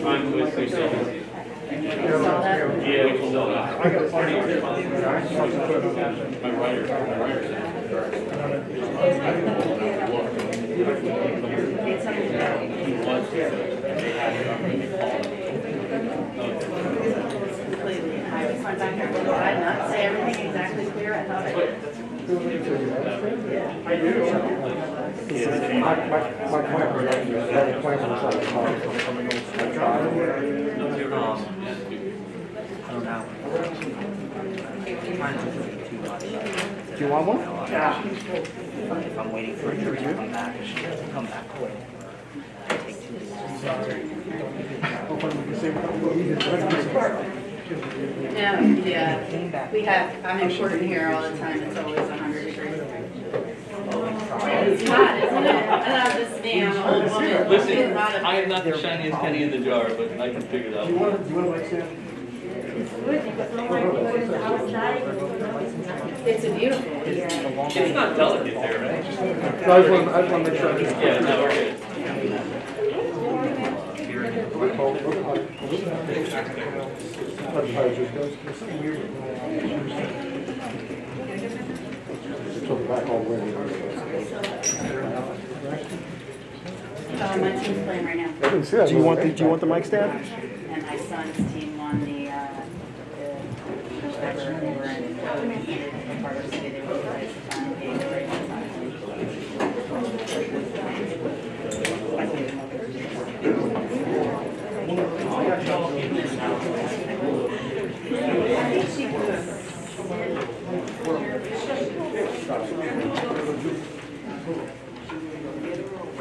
I'm with? Yeah. I got a party. My writer, my writer said. Need something to go. He was, they had, Completely. I was went back there, did I not say everything exactly clear? I thought I. My, my, my that. I I don't know. Too much. Do you want one? If I'm waiting for a jury to come back, it should come back quick. Take two No, yeah, we have, I'm important here all the time, it's always a hundred degrees. It's hot, isn't it? I love this me, I'm an old woman. Listen, It's hot up I am not the shiniest penny in the jar, but I can figure it out. Do you want, do you want to like Sam? It's good because nobody goes outside. it's a beautiful, Yeah. It's not delicate there, right? So I just want, I just want to make sure. Yeah, no, we're good. Took it back all the way. uh, my team's playing right now. I didn't see that. Do you want the, do you want the mic stand? And my son's team won the, uh, the, whatever they were in, the Carter City, they were like, the final game, they were in the final.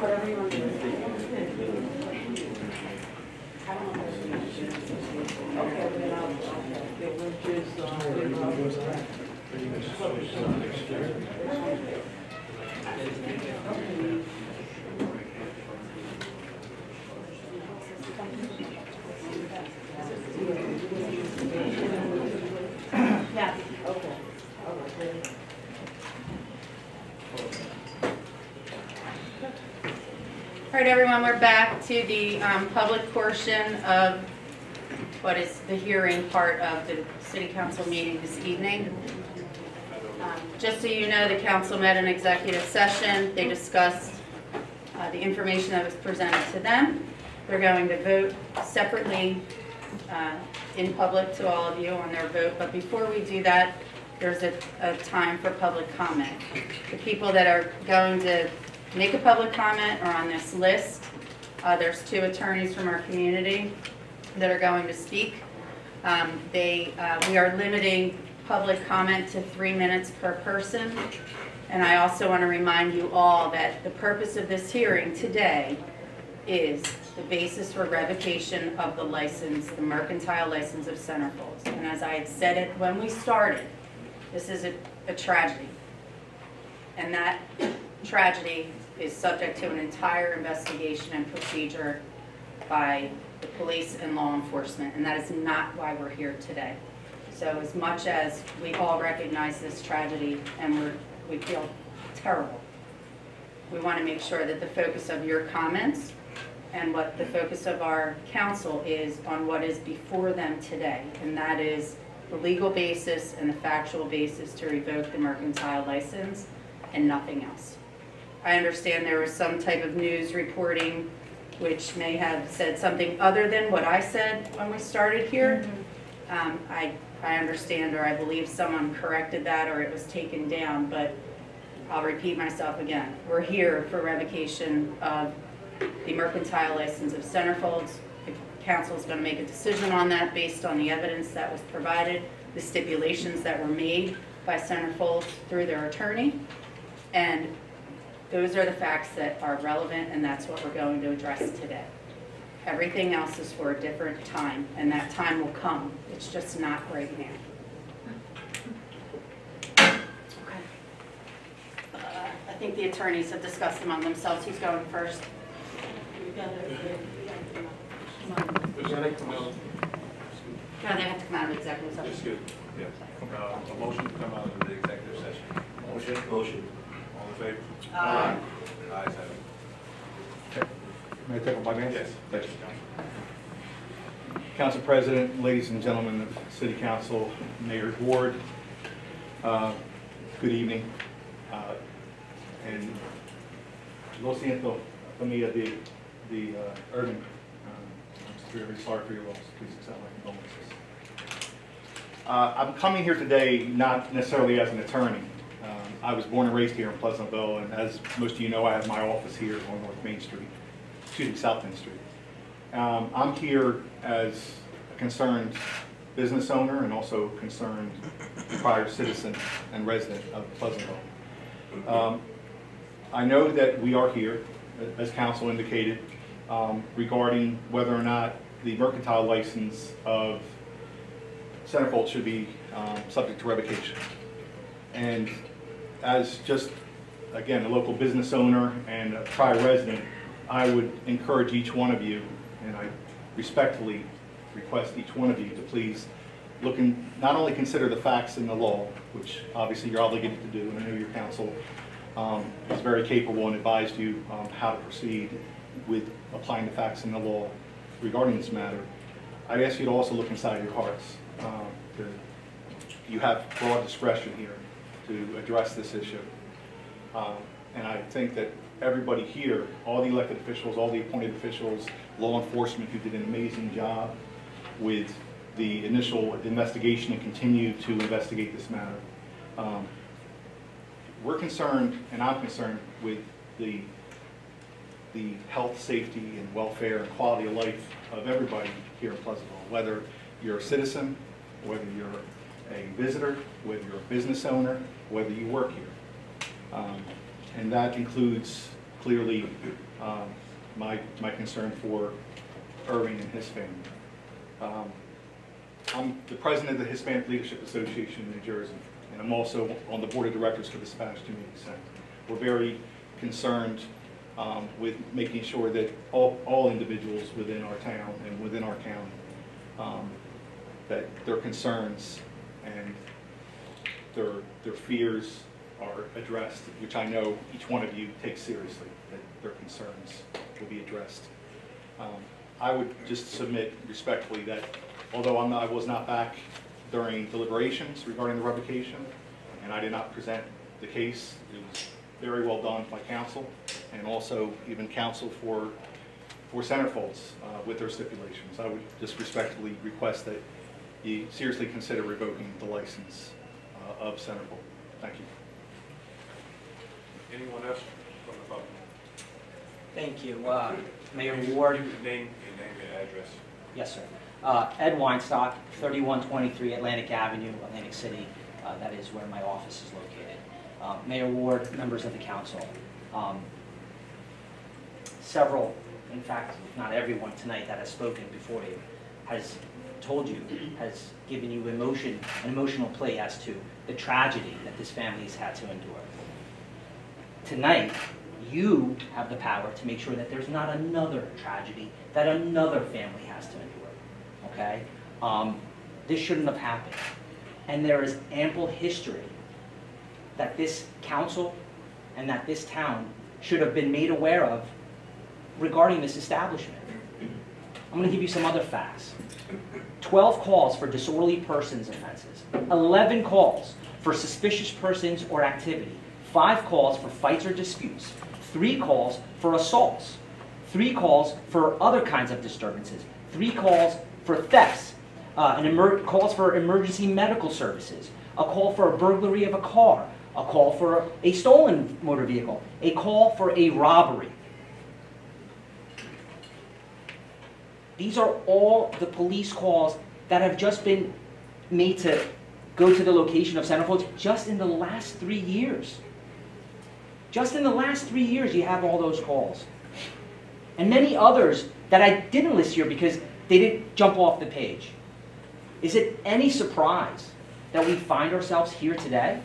Whatever you Everyone, we're back to the um, public portion of what is the hearing part of the city council meeting this evening. Um, Just so you know, the council met in executive session. They discussed uh, the information that was presented to them. They're going to vote separately uh, in public to all of you on their vote. But before we do that, there's a, a time for public comment. The people that are going to make a public comment or on this list. Uh, There's two attorneys from our community that are going to speak. Um, They, uh, we are limiting public comment to three minutes per person. And I also want to remind you all that the purpose of this hearing today is the basis for revocation of the license, the mercantile license of Centerfolds. And as I had said it when we started, this is a a tragedy. And that tragedy is subject to an entire investigation and procedure by the police and law enforcement, and that is not why we're here today. So as much as we all recognize this tragedy and we're, we feel terrible, we want to make sure that the focus of your comments and what the focus of our council is on what is before them today, and that is the legal basis and the factual basis to revoke the mercantile license and nothing else. I understand there was some type of news reporting which may have said something other than what I said when we started here. Um, I, I understand, or I believe someone corrected that, or it was taken down, but I'll repeat myself again. We're here for revocation of the mercantile license of Centerfolds. The council is going to make a decision on that based on the evidence that was provided, the stipulations that were made by Centerfolds through their attorney. And those are the facts that are relevant, and that's what we're going to address today. Everything else is for a different time, and that time will come. It's just not right now. Okay. Uh, I think the attorneys have discussed among themselves. Who's going first? No, they have to come out of executive session. Excuse me, yeah. Uh, A motion to come out of the executive session. Motion. Motion. All in favor? Aye. Ayes have it. May I take one by minute? Yes, thank you, Council. Council President, ladies and gentlemen of City Council, Mayor Ward, uh, good evening. Uh, And lo siento, familia de, de uh, Urban, Um, I'm very sorry for your loss, please accept my condolences. Uh, I'm coming here today not necessarily as an attorney. I was born and raised here in Pleasantville, and as most of you know, I have my office here on North Main Street, excuse me, South Main Street. Um, I'm here as a concerned business owner and also concerned prior citizen and resident of Pleasantville. Um, I know that we are here, as council indicated, um, regarding whether or not the mercantile license of Centerfold should be um, subject to revocation. And as just, again, a local business owner and a prior resident, I would encourage each one of you, and I respectfully request each one of you to please look and not only consider the facts in the law, which obviously you're obligated to do, and I know your counsel um, is very capable and advised you um, how to proceed with applying the facts in the law regarding this matter, I'd ask you to also look inside your hearts. Um, You have broad discretion here to address this issue. Um, And I think that everybody here, all the elected officials, all the appointed officials, law enforcement who did an amazing job with the initial investigation and continue to investigate this matter. Um, We're concerned, and I'm concerned, with the, the health, safety, and welfare and quality of life of everybody here in Pleasantville, whether you're a citizen, whether you're a visitor, whether you're a business owner, whether you work here. Um, And that includes clearly um, my, my concern for Irving and his family. Um, I'm the president of the Hispanic Leadership Association in New Jersey, and I'm also on the board of directors for the Spanish Community Center. We're very concerned um, with making sure that all, all individuals within our town and within our county, um, that their concerns and their, their fears are addressed, which I know each one of you takes seriously, that their concerns will be addressed. Um, I would just submit respectfully that although not, I was not back during deliberations regarding the revocation, and I did not present the case, it was very well done by counsel, and also even counsel for, for centerfolds uh, with their stipulations. I would just respectfully request that you seriously consider revoking the license uh, of Centerfold. Thank you. Anyone else from the public? Thank you. Uh, Mayor Ward, Name, your name and address. yes, sir. Uh, Ed Weinstock, 3123 Atlantic Avenue, Atlantic City. Uh, That is where my office is located. Uh, Mayor Ward, members of the council. um, Several, in fact, if not everyone tonight that has spoken before you has told you, has given you emotion, an emotional play as to the tragedy that this family has had to endure. Tonight, you have the power to make sure that there's not another tragedy that another family has to endure, okay? Um, This shouldn't have happened. And there is ample history that this council and that this town should have been made aware of regarding this establishment. I'm going to give you some other facts. 12 calls for disorderly persons offenses, 11 calls for suspicious persons or activity, 5 calls for fights or disputes, 3 calls for assaults, 3 calls for other kinds of disturbances, 3 calls for thefts, uh, an calls for emergency medical services, a call for a burglary of a car, a call for a stolen motor vehicle, a call for a robbery. These are all the police calls that have just been made to go to the location of Centerfolds just in the last three years. Just in the last three years, you have all those calls. And many others that I didn't list here because they didn't jump off the page. Is it any surprise that we find ourselves here today?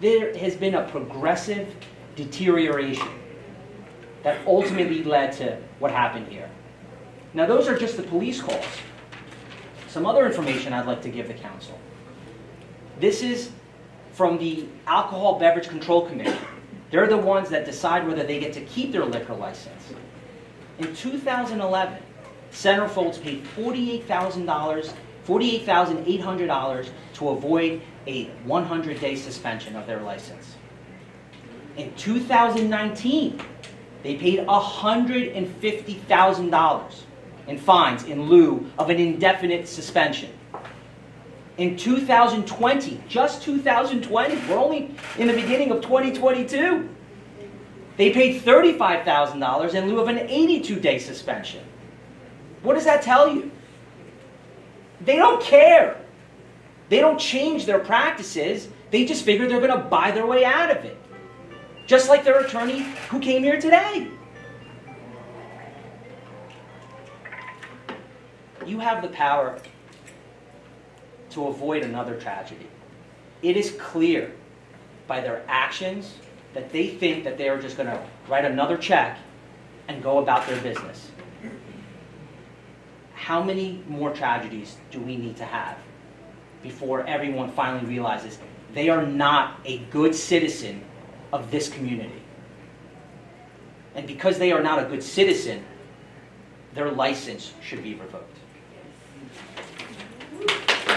There has been a progressive deterioration that ultimately led to what happened here. Now, those are just the police calls. Some other information I'd like to give the council. This is from the Alcohol Beverage Control Commission. They're the ones that decide whether they get to keep their liquor license. In 2011, Centerfolds paid $48,000, $48,800 to avoid a 100-day suspension of their license. In 2019, they paid $150,000 in fines in lieu of an indefinite suspension. In 2020, just 2020, we're only in the beginning of 2022, they paid $35,000 in lieu of an 82-day suspension. What does that tell you? They don't care. They don't change their practices. They just figure they're going to buy their way out of it. Just like their attorney who came here today. You have the power to avoid another tragedy. It is clear by their actions that they think that they are just going to write another check and go about their business. how many more tragedies do we need to have before everyone finally realizes they are not a good citizen of this community? And because they are not a good citizen, their license should be revoked.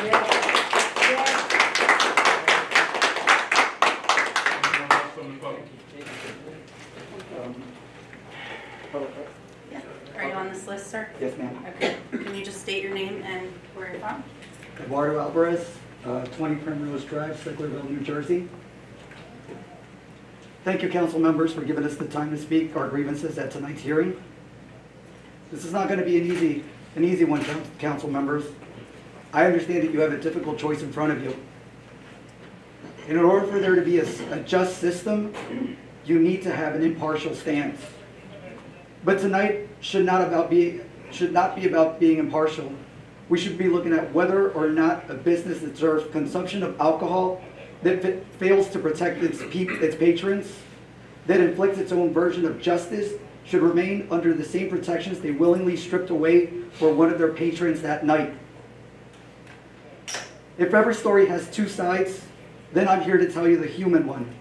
Anyone else from the public? Are you on this list, sir? Yes, ma'am. Okay. Can you just state your name and where you're from? Eduardo Alvarez, uh, 20 Primrose Drive, Sicklerville, New Jersey. Thank you, council members, for giving us the time to speak our grievances at tonight's hearing. This is not going to be an easy, an easy one, coun- council members. I understand that you have a difficult choice in front of you. And in order for there to be a just system, you need to have an impartial stance. But tonight should not about be, should not be about being impartial. We should be looking at whether or not a business that serves consumption of alcohol that fa- fails to protect its its patrons, that inflicts its own version of justice, should remain under the same protections they willingly stripped away for one of their patrons that night. If every story has two sides, then I'm here to tell you the human one.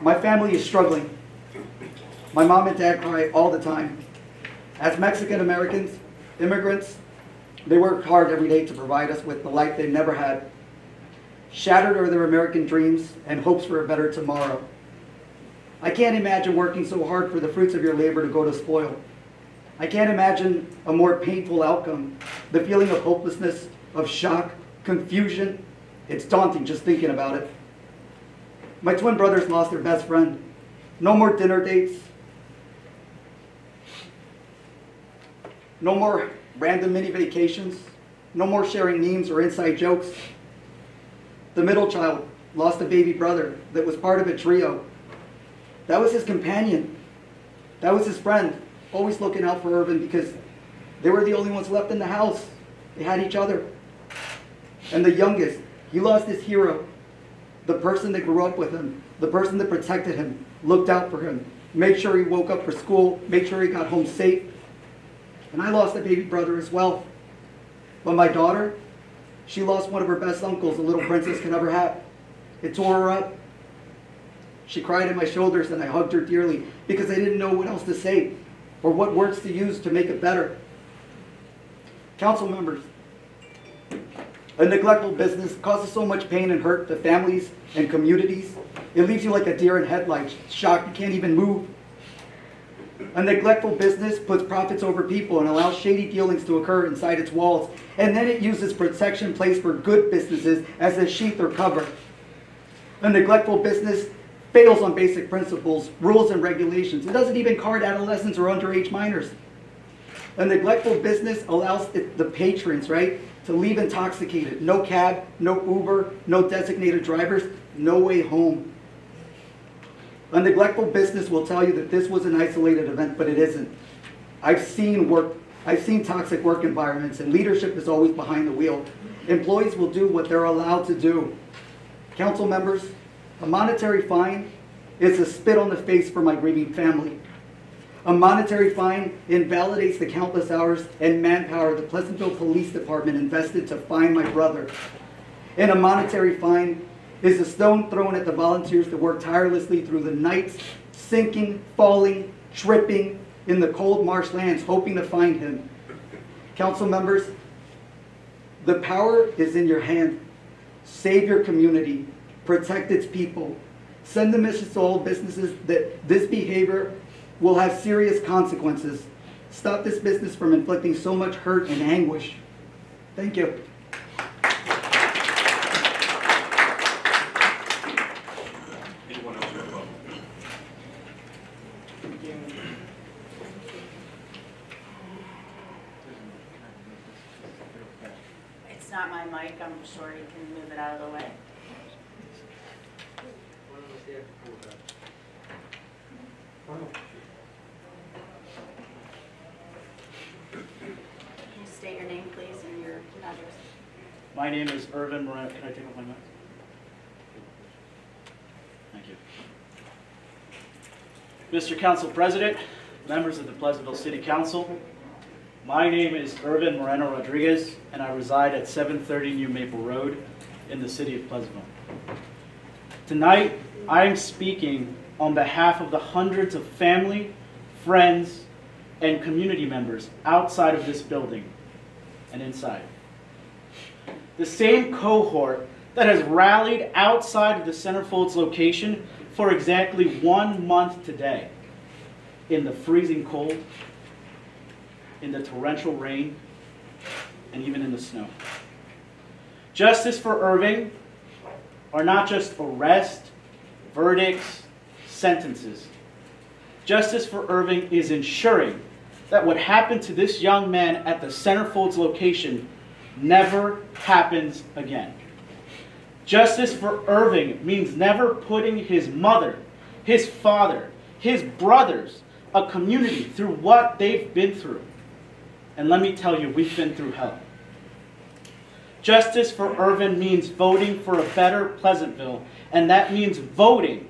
My family is struggling. My mom and dad cry all the time. As Mexican Americans, immigrants, they work hard every day to provide us with the life they never had. Shattered are their American dreams and hopes for a better tomorrow. I can't imagine working so hard for the fruits of your labor to go to spoil. I can't imagine a more painful outcome. The feeling of hopelessness, of shock, confusion, it's daunting just thinking about it. My twin brothers lost their best friend. No more dinner dates. No more random mini vacations. No more sharing memes or inside jokes. The middle child lost a baby brother that was part of a trio. That was his companion. That was his friend, always looking out for Irvin because they were the only ones left in the house. They had each other. And the youngest, he lost his hero, the person that grew up with him, the person that protected him, looked out for him, made sure he woke up for school, made sure he got home safe. And I lost a baby brother as well. But my daughter, she lost one of her best uncles a little princess could ever have. It tore her up. She cried at my shoulders and I hugged her dearly because I didn't know what else to say or what words to use to make it better. Council members, a neglectful business causes so much pain and hurt to families and communities. It leaves you like a deer in headlights, shocked you can't even move. A neglectful business puts profits over people and allows shady dealings to occur inside its walls. And then it uses protection placed for good businesses as a sheath or cover. A neglectful business fails on basic principles, rules, and regulations. It doesn't even card adolescents or underage minors. A neglectful business allows the patrons, right, to leave intoxicated. No cab, no Uber, no designated drivers, no way home. A neglectful business will tell you that this was an isolated event, but it isn't. I've seen work, I've seen toxic work environments, and leadership is always behind the wheel. Employees will do what they're allowed to do. Council members, a monetary fine is a spit on the face for my grieving family. A monetary fine invalidates the countless hours and manpower the Pleasantville Police Department invested to find my brother. And a monetary fine is a stone thrown at the volunteers that work tirelessly through the nights, sinking, falling, tripping in the cold marshlands, hoping to find him. Council members, the power is in your hand. Save your community, protect its people. Send the message to all businesses that this behavior will have serious consequences. Stop this business from inflicting so much hurt and anguish. Thank you. Anyone else from the public? It's not my mic, I'm sure you can move it out of the way. Can you state your name, please, and your address? My name is Irvin Moran. Can I take off my mask? Thank you. Mr. Council President, members of the Pleasantville City Council, My name is Irvin Moreno Rodriguez, and I reside at 730 New Maple Road in the city of Pleasantville. Tonight, I am speaking on behalf of the hundreds of family, friends, and community members outside of this building and inside. The same cohort that has rallied outside of the Centerfolds location for exactly one month today in the freezing cold, in the torrential rain, and even in the snow. Justice for Irving are not just arrest, verdicts, sentences. Justice for Irving is ensuring that what happened to this young man at the Centerfolds location never happens again. Justice for Irving means never putting his mother, his father, his brothers, a community through what they've been through. And let me tell you, we've been through hell. Justice for Irvin means voting for a better Pleasantville, and that means voting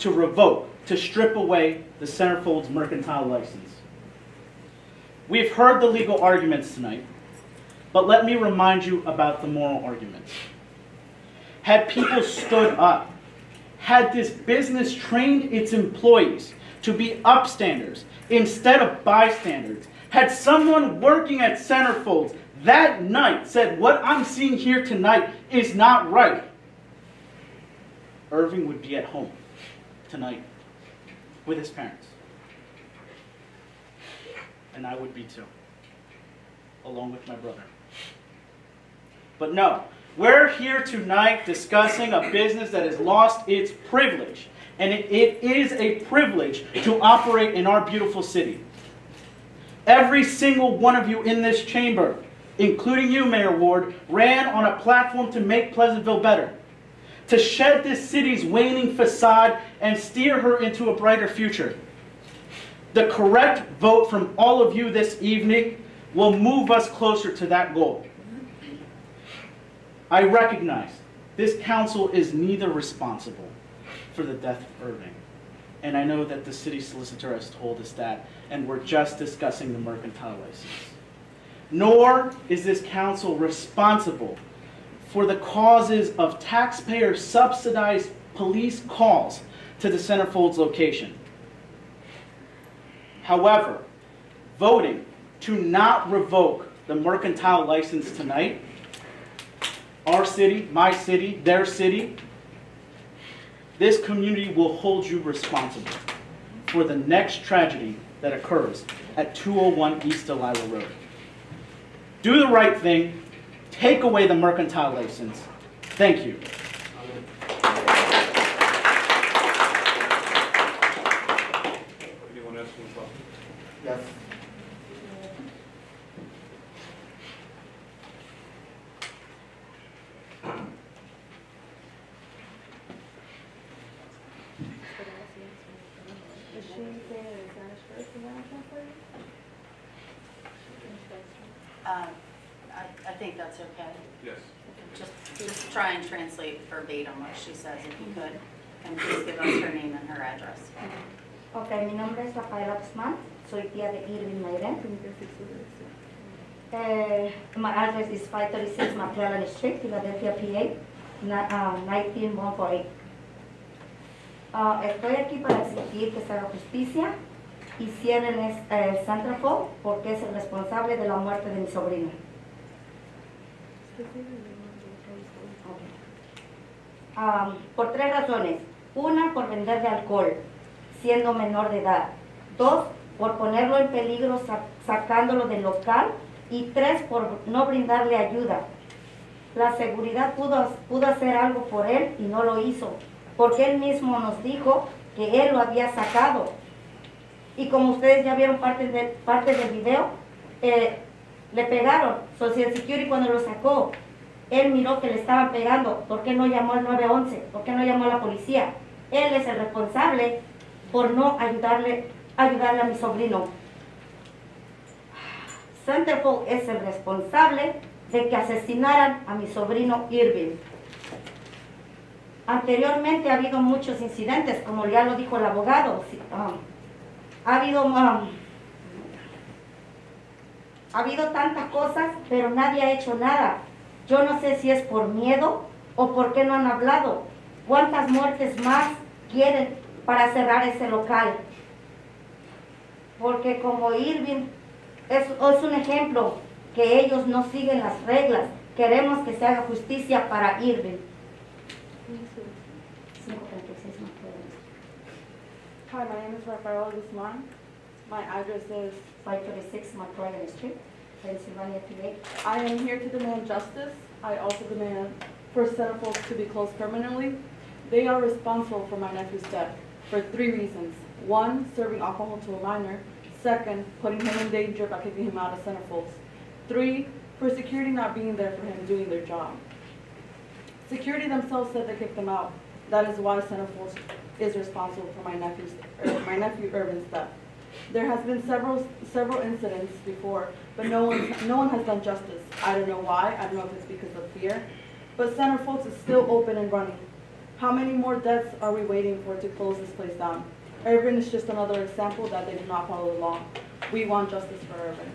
to revoke, to strip away the Centerfolds mercantile license. We've heard the legal arguments tonight, but let me remind you about the moral arguments. Had people stood up, had this business trained its employees to be upstanders instead of bystanders, had someone working at Centerfolds that night said, What I'm seeing here tonight is not right, Irving would be at home tonight with his parents. And I would be too, along with my brother. But no, we're here tonight discussing a business that has lost its privilege. And it, it is a privilege to operate in our beautiful city. Every single one of you in this chamber, including you, Mayor Ward, ran on a platform to make Pleasantville better, to shed this city's waning facade and steer her into a brighter future. The correct vote from all of you this evening will move us closer to that goal. I recognize this council is neither responsible for the death of Irving, and I know that the city solicitor has told us that, and we're just discussing the mercantile license. Nor is this council responsible for the causes of taxpayer subsidized police calls to the Centerfolds location. However, voting to not revoke the mercantile license tonight, our city, my city, their city, this community will hold you responsible for the next tragedy that occurs at 201 East Delilah Road. Do the right thing, take away the mercantile license. Thank you. She says if you could. And please give us her name and her address. Ok, mi nombre es Rafaela Guzmán, soy tía de Irving Mayren. Eh, my address is 536 McClellan Street, Philadelphia, PA, ah, 19148. Ah, estoy aquí para exigir que se haga justicia y cierren es- eh, Centerfold porque es el responsable de la muerte de mi sobrino. Ah, por tres razones. Una, por vender de alcohol, siendo menor de edad. Dos, por ponerlo en peligro sa- sacándolo del local. Y tres, por no brindarle ayuda. La seguridad pudo, pudo hacer algo por él y no lo hizo, porque él mismo nos dijo que él lo había sacado. Y como ustedes ya vieron parte, de, parte del video, eh, le pegaron. Social Security cuando lo sacó, él miró que le estaban pegando. ¿Por qué no llamó al 911? ¿Por qué no llamó a la policía? Él es el responsable por no ayudarle, ayudarle a mi sobrino. Centerfold es el responsable de que asesinaran a mi sobrino Irving. Anteriormente ha habido muchos incidentes, como ya lo dijo el abogado. um, ha habido um, Ha habido tantas cosas, pero nadie ha hecho nada. Yo no sé si es por miedo o por qué no han hablado. ¿Cuántas muertes más quieren para cerrar ese local? Porque como Irving es, es un ejemplo que ellos no siguen las reglas. Queremos que se haga justicia para Irving. Hi, my name is Rafael Guzman. My address is 536 McCrory Street, Pennsylvania, PA. I am here to demand justice. I also demand for Centerfolds to be closed permanently. They are responsible for my nephew's death for three reasons. One, serving alcohol to a minor. Second, putting him in danger by kicking him out of Centerfolds. Three, for security not being there for him doing their job. Security themselves said they kicked him out. That is why Centerfolds is responsible for my nephew's, er, my nephew Irvin's death. There has been several, several incidents before, but no one, no one has done justice. I don't know why, I don't know if it's because of fear, but Centerfolds is still open and running. How many more deaths are we waiting for to close this place down? Irvin is just another example that they do not follow the law. We want justice for Irvin.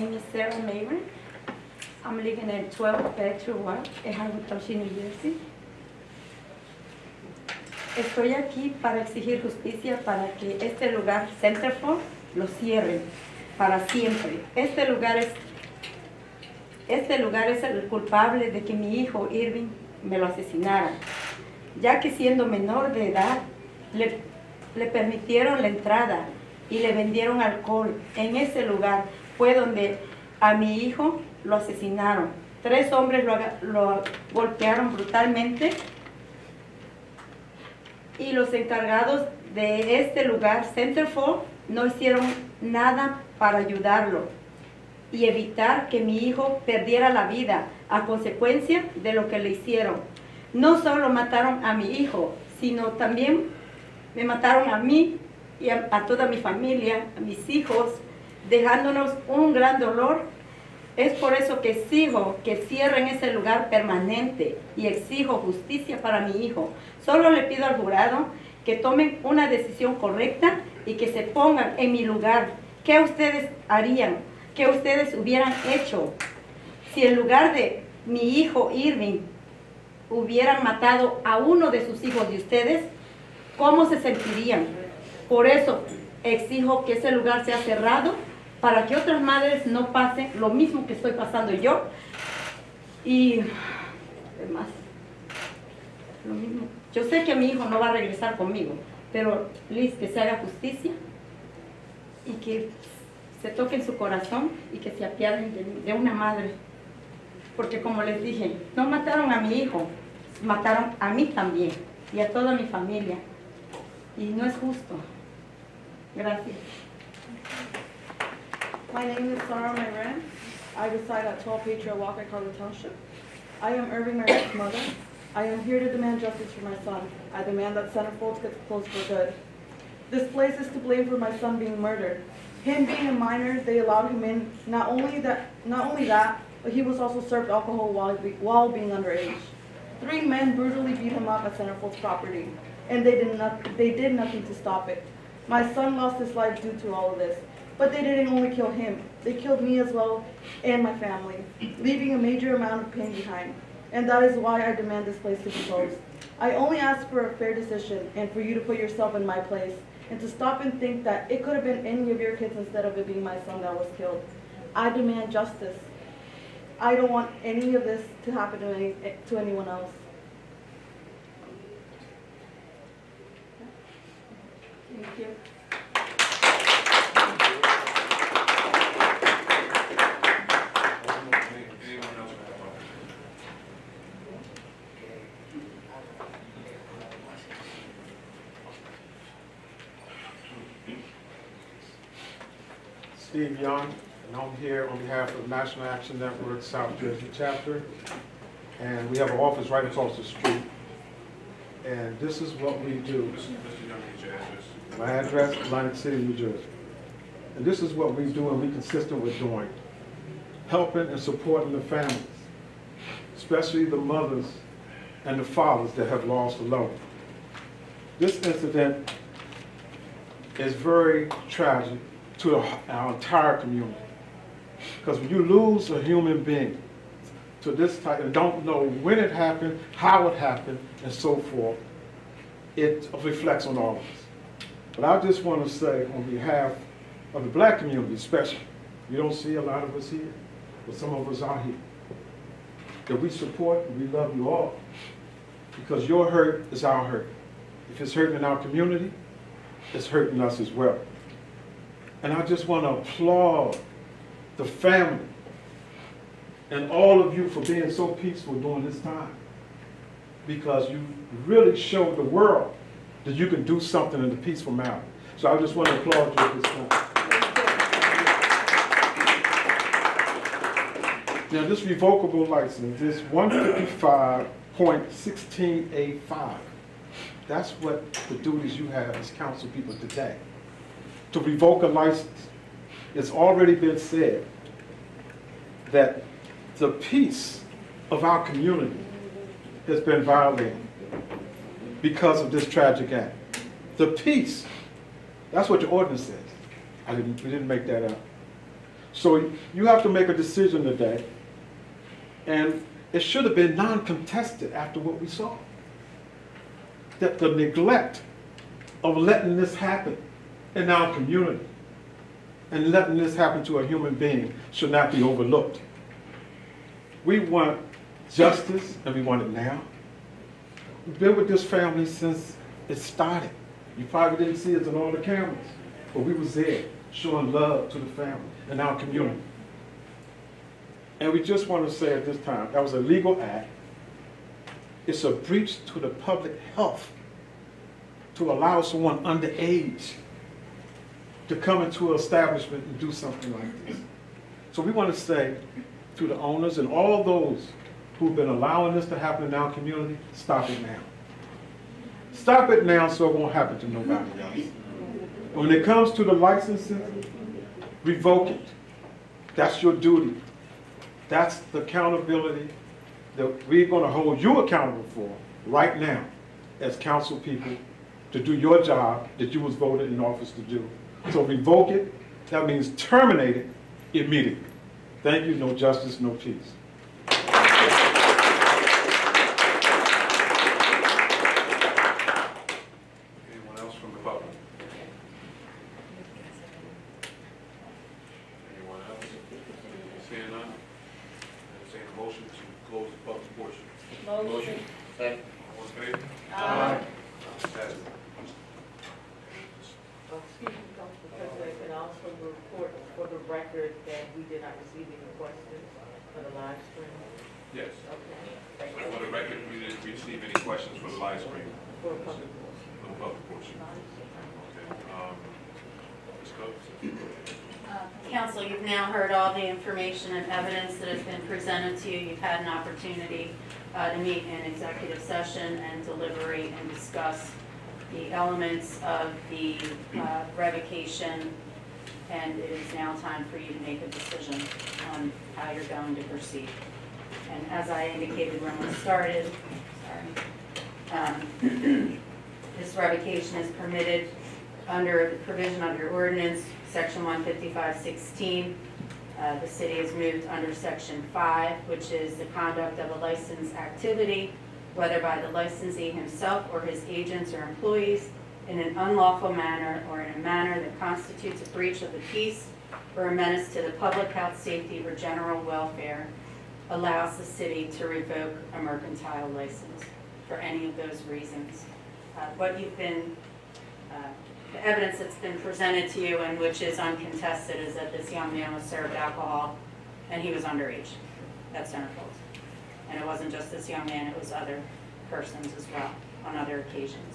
Name is Sarah Maven. I'm living in 12 Petro Walk, New Jersey. Estoy aquí para exigir justicia para que este lugar, Centerfold, lo cierren para siempre. Este lugar es, este lugar es el culpable de que mi hijo Irving me lo asesinara, ya que siendo menor de edad le, le permitieron la entrada y le vendieron alcohol. En ese lugar fue donde a mi hijo lo asesinaron. Tres hombres lo, golpearon brutalmente y los encargados de este lugar, Centerfold, no hicieron nada para ayudarlo y evitar que mi hijo perdiera la vida a consecuencia de lo que le hicieron. No solo mataron a mi hijo, sino también me mataron a mí y a toda mi familia, a mis hijos, dejándonos un gran dolor. Es por eso que exijo que cierren ese lugar permanente y exijo justicia para mi hijo. Solo le pido al jurado que tomen una decisión correcta y que se pongan en mi lugar. ¿Qué ustedes harían? ¿Qué ustedes hubieran hecho si en lugar de mi hijo Irving hubieran matado a uno de sus hijos de ustedes? ¿Cómo se sentirían? Por eso exijo que ese lugar sea cerrado para que otras madres no pasen lo mismo que estoy pasando yo. Y demás, lo mismo. Yo sé que mi hijo no va a regresar conmigo, pero Liz, que se haga justicia y que se toque en su corazón y que se apiaden de, de una madre. Porque como les dije, no mataron a mi hijo, mataron a mí también y a toda mi familia. Y no es justo. Gracias. My name is Sarah Myran. I reside at 12 Patriot Walk Carver Township. I am Irving Myran's mother. I am here to demand justice for my son. I demand that Centerfolds gets closed for good. This place is to blame for my son being murdered. Him being a minor, they allowed him in. Not only that, not only that, but he was also served alcohol while, be- while being underage. Three men brutally beat him up at Centerfold's property, and they did not, they did nothing to stop it. My son lost his life due to all of this, but they didn't only kill him. They killed me as well and my family, leaving a major amount of pain behind. And that is why I demand this place to be closed. I only ask for a fair decision and for you to put yourself in my place and to stop and think that it could have been any of your kids instead of it being my son that was killed. I demand justice. I don't want any of this to happen to any, to anyone else. Thank you. Anyone else from the public? Steve Young, and I'm here on behalf of National Action Network South Jersey Chapter. And we have an office right across the street. And this is what we do. Mr. Young, your address. My address, Atlantic City, New Jersey. And this is what we do and we consistent with doing. Helping and supporting the families, especially the mothers and the fathers that have lost a loved one. This incident is very tragic to the- our entire community. Because when you lose a human being to this type, and don't know when it happened, how it happened, and so forth, it reflects on all of us. But I just want to say, on behalf of the black community especially, you don't see a lot of us here, but some of us are here, that we support and we love you all, because your hurt is our hurt. If it's hurting in our community, it's hurting us as well. And I just want to applaud the family and all of you for being so peaceful during this time. Because you really showed the world that you can do something in a peaceful manner. So I just want to applaud you at this time. Now, this revocable license, this 155.16A5, that's what the duties you have as council people today. To revoke a license. It's already been said that the peace of our community has been violated because of this tragic act. The peace, that's what the ordinance says. I didn't, we didn't make that up. So you have to make a decision today, and it should have been non-contested after what we saw. That the neglect of letting this happen in our community and letting this happen to a human being should not be overlooked. We want justice, and we want it now. We've been with this family since it started. You probably didn't see us on all the cameras, but we was there showing love to the family and our community. And we just want to say at this time, that was a legal act. It's a breach to the public health to allow someone underage to come into an establishment and do something like this. So we want to say to the owners and all those who've been allowing this to happen in our community, stop it now. Stop it now so it won't happen to nobody else. When it comes to the licenses, revoke it. That's your duty. That's the accountability that we're going to hold you accountable for right now as council people to do your job that you was voted in office to do. So revoke it, that means terminate it immediately. Thank you, no justice, no peace. Anyone else from the public? Anyone else? Seeing none? Entertain a motion to close the public portion. Motion. Second. All in favor? Aye. Passes. Excuse me, Council President, and also report for the record that we did not receive any questions for the live stream. Yes. Okay. So Thank for you. the record, we didn't receive any questions for the live stream, For the public portion. for the public portion. Okay. Um, Ms. Coates? Council, you've now heard all the information and evidence that has been presented to you. You've had an opportunity uh, to meet in executive session and deliberate and discuss the elements of the uh, revocation, and it is now time for you to make a decision on how you're going to proceed. And as I indicated when we started, sorry, um, this revocation is permitted under the provision of your ordinance, section one fifty-five sixteen. Uh, the city has moved under section five, which is the conduct of a licensed activity, whether by the licensee himself or his agents or employees, in an unlawful manner or in a manner that constitutes a breach of the peace or a menace to the public health, safety, or general welfare, allows the city to revoke a mercantile license for any of those reasons. Uh, What you've been evidence that's been presented to you and which is uncontested is that this young man was served alcohol and he was underage at Centerfold. And it wasn't just this young man, it was other persons as well on other occasions.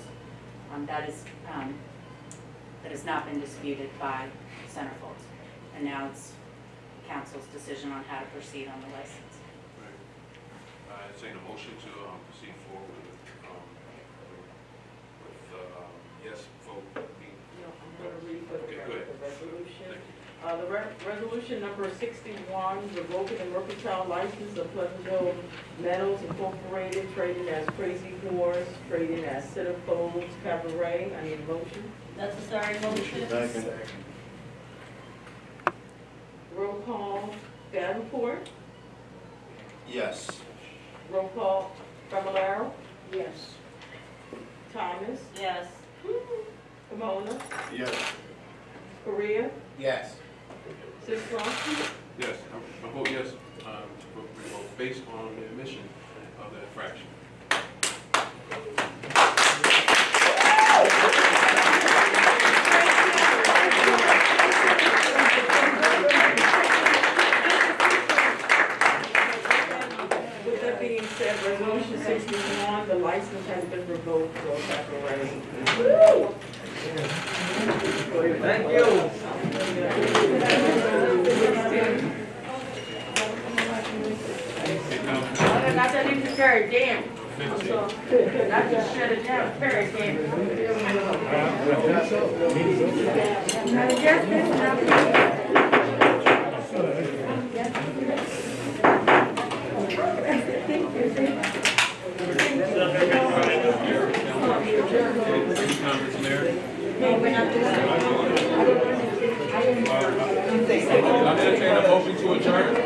Um, That is, um, that has not been disputed by Centerfold. And now it's council's decision on how to proceed on the license. Uh, entertain a motion to, um, proceed forward with, um, the yes vote. No, I'm gonna read for the Okay, go record ahead. the resolution. Uh, the re- resolution number sixty-one, revoking the mercantile license of Pleasantville Metals Incorporated, trading as Crazy Horse, trading as Centerfolds Cabaret. I need a motion. Necessary motion. Second. Roll call, Davenport. Yes. Roll call, Famularo. Yes. Thomas. Yes. Pomona. Yes. Korea. Yes. Sisram. Yes, I I vote yes, um, vote- vote based on the admission of that fraction. With that being said, resolution sixty-one, the license has been revoked for Cabaret. Thank you. Perry Dam. So, I just shut it down, Perry Dam. Now, just this, I'm going to take a motion to adjourn.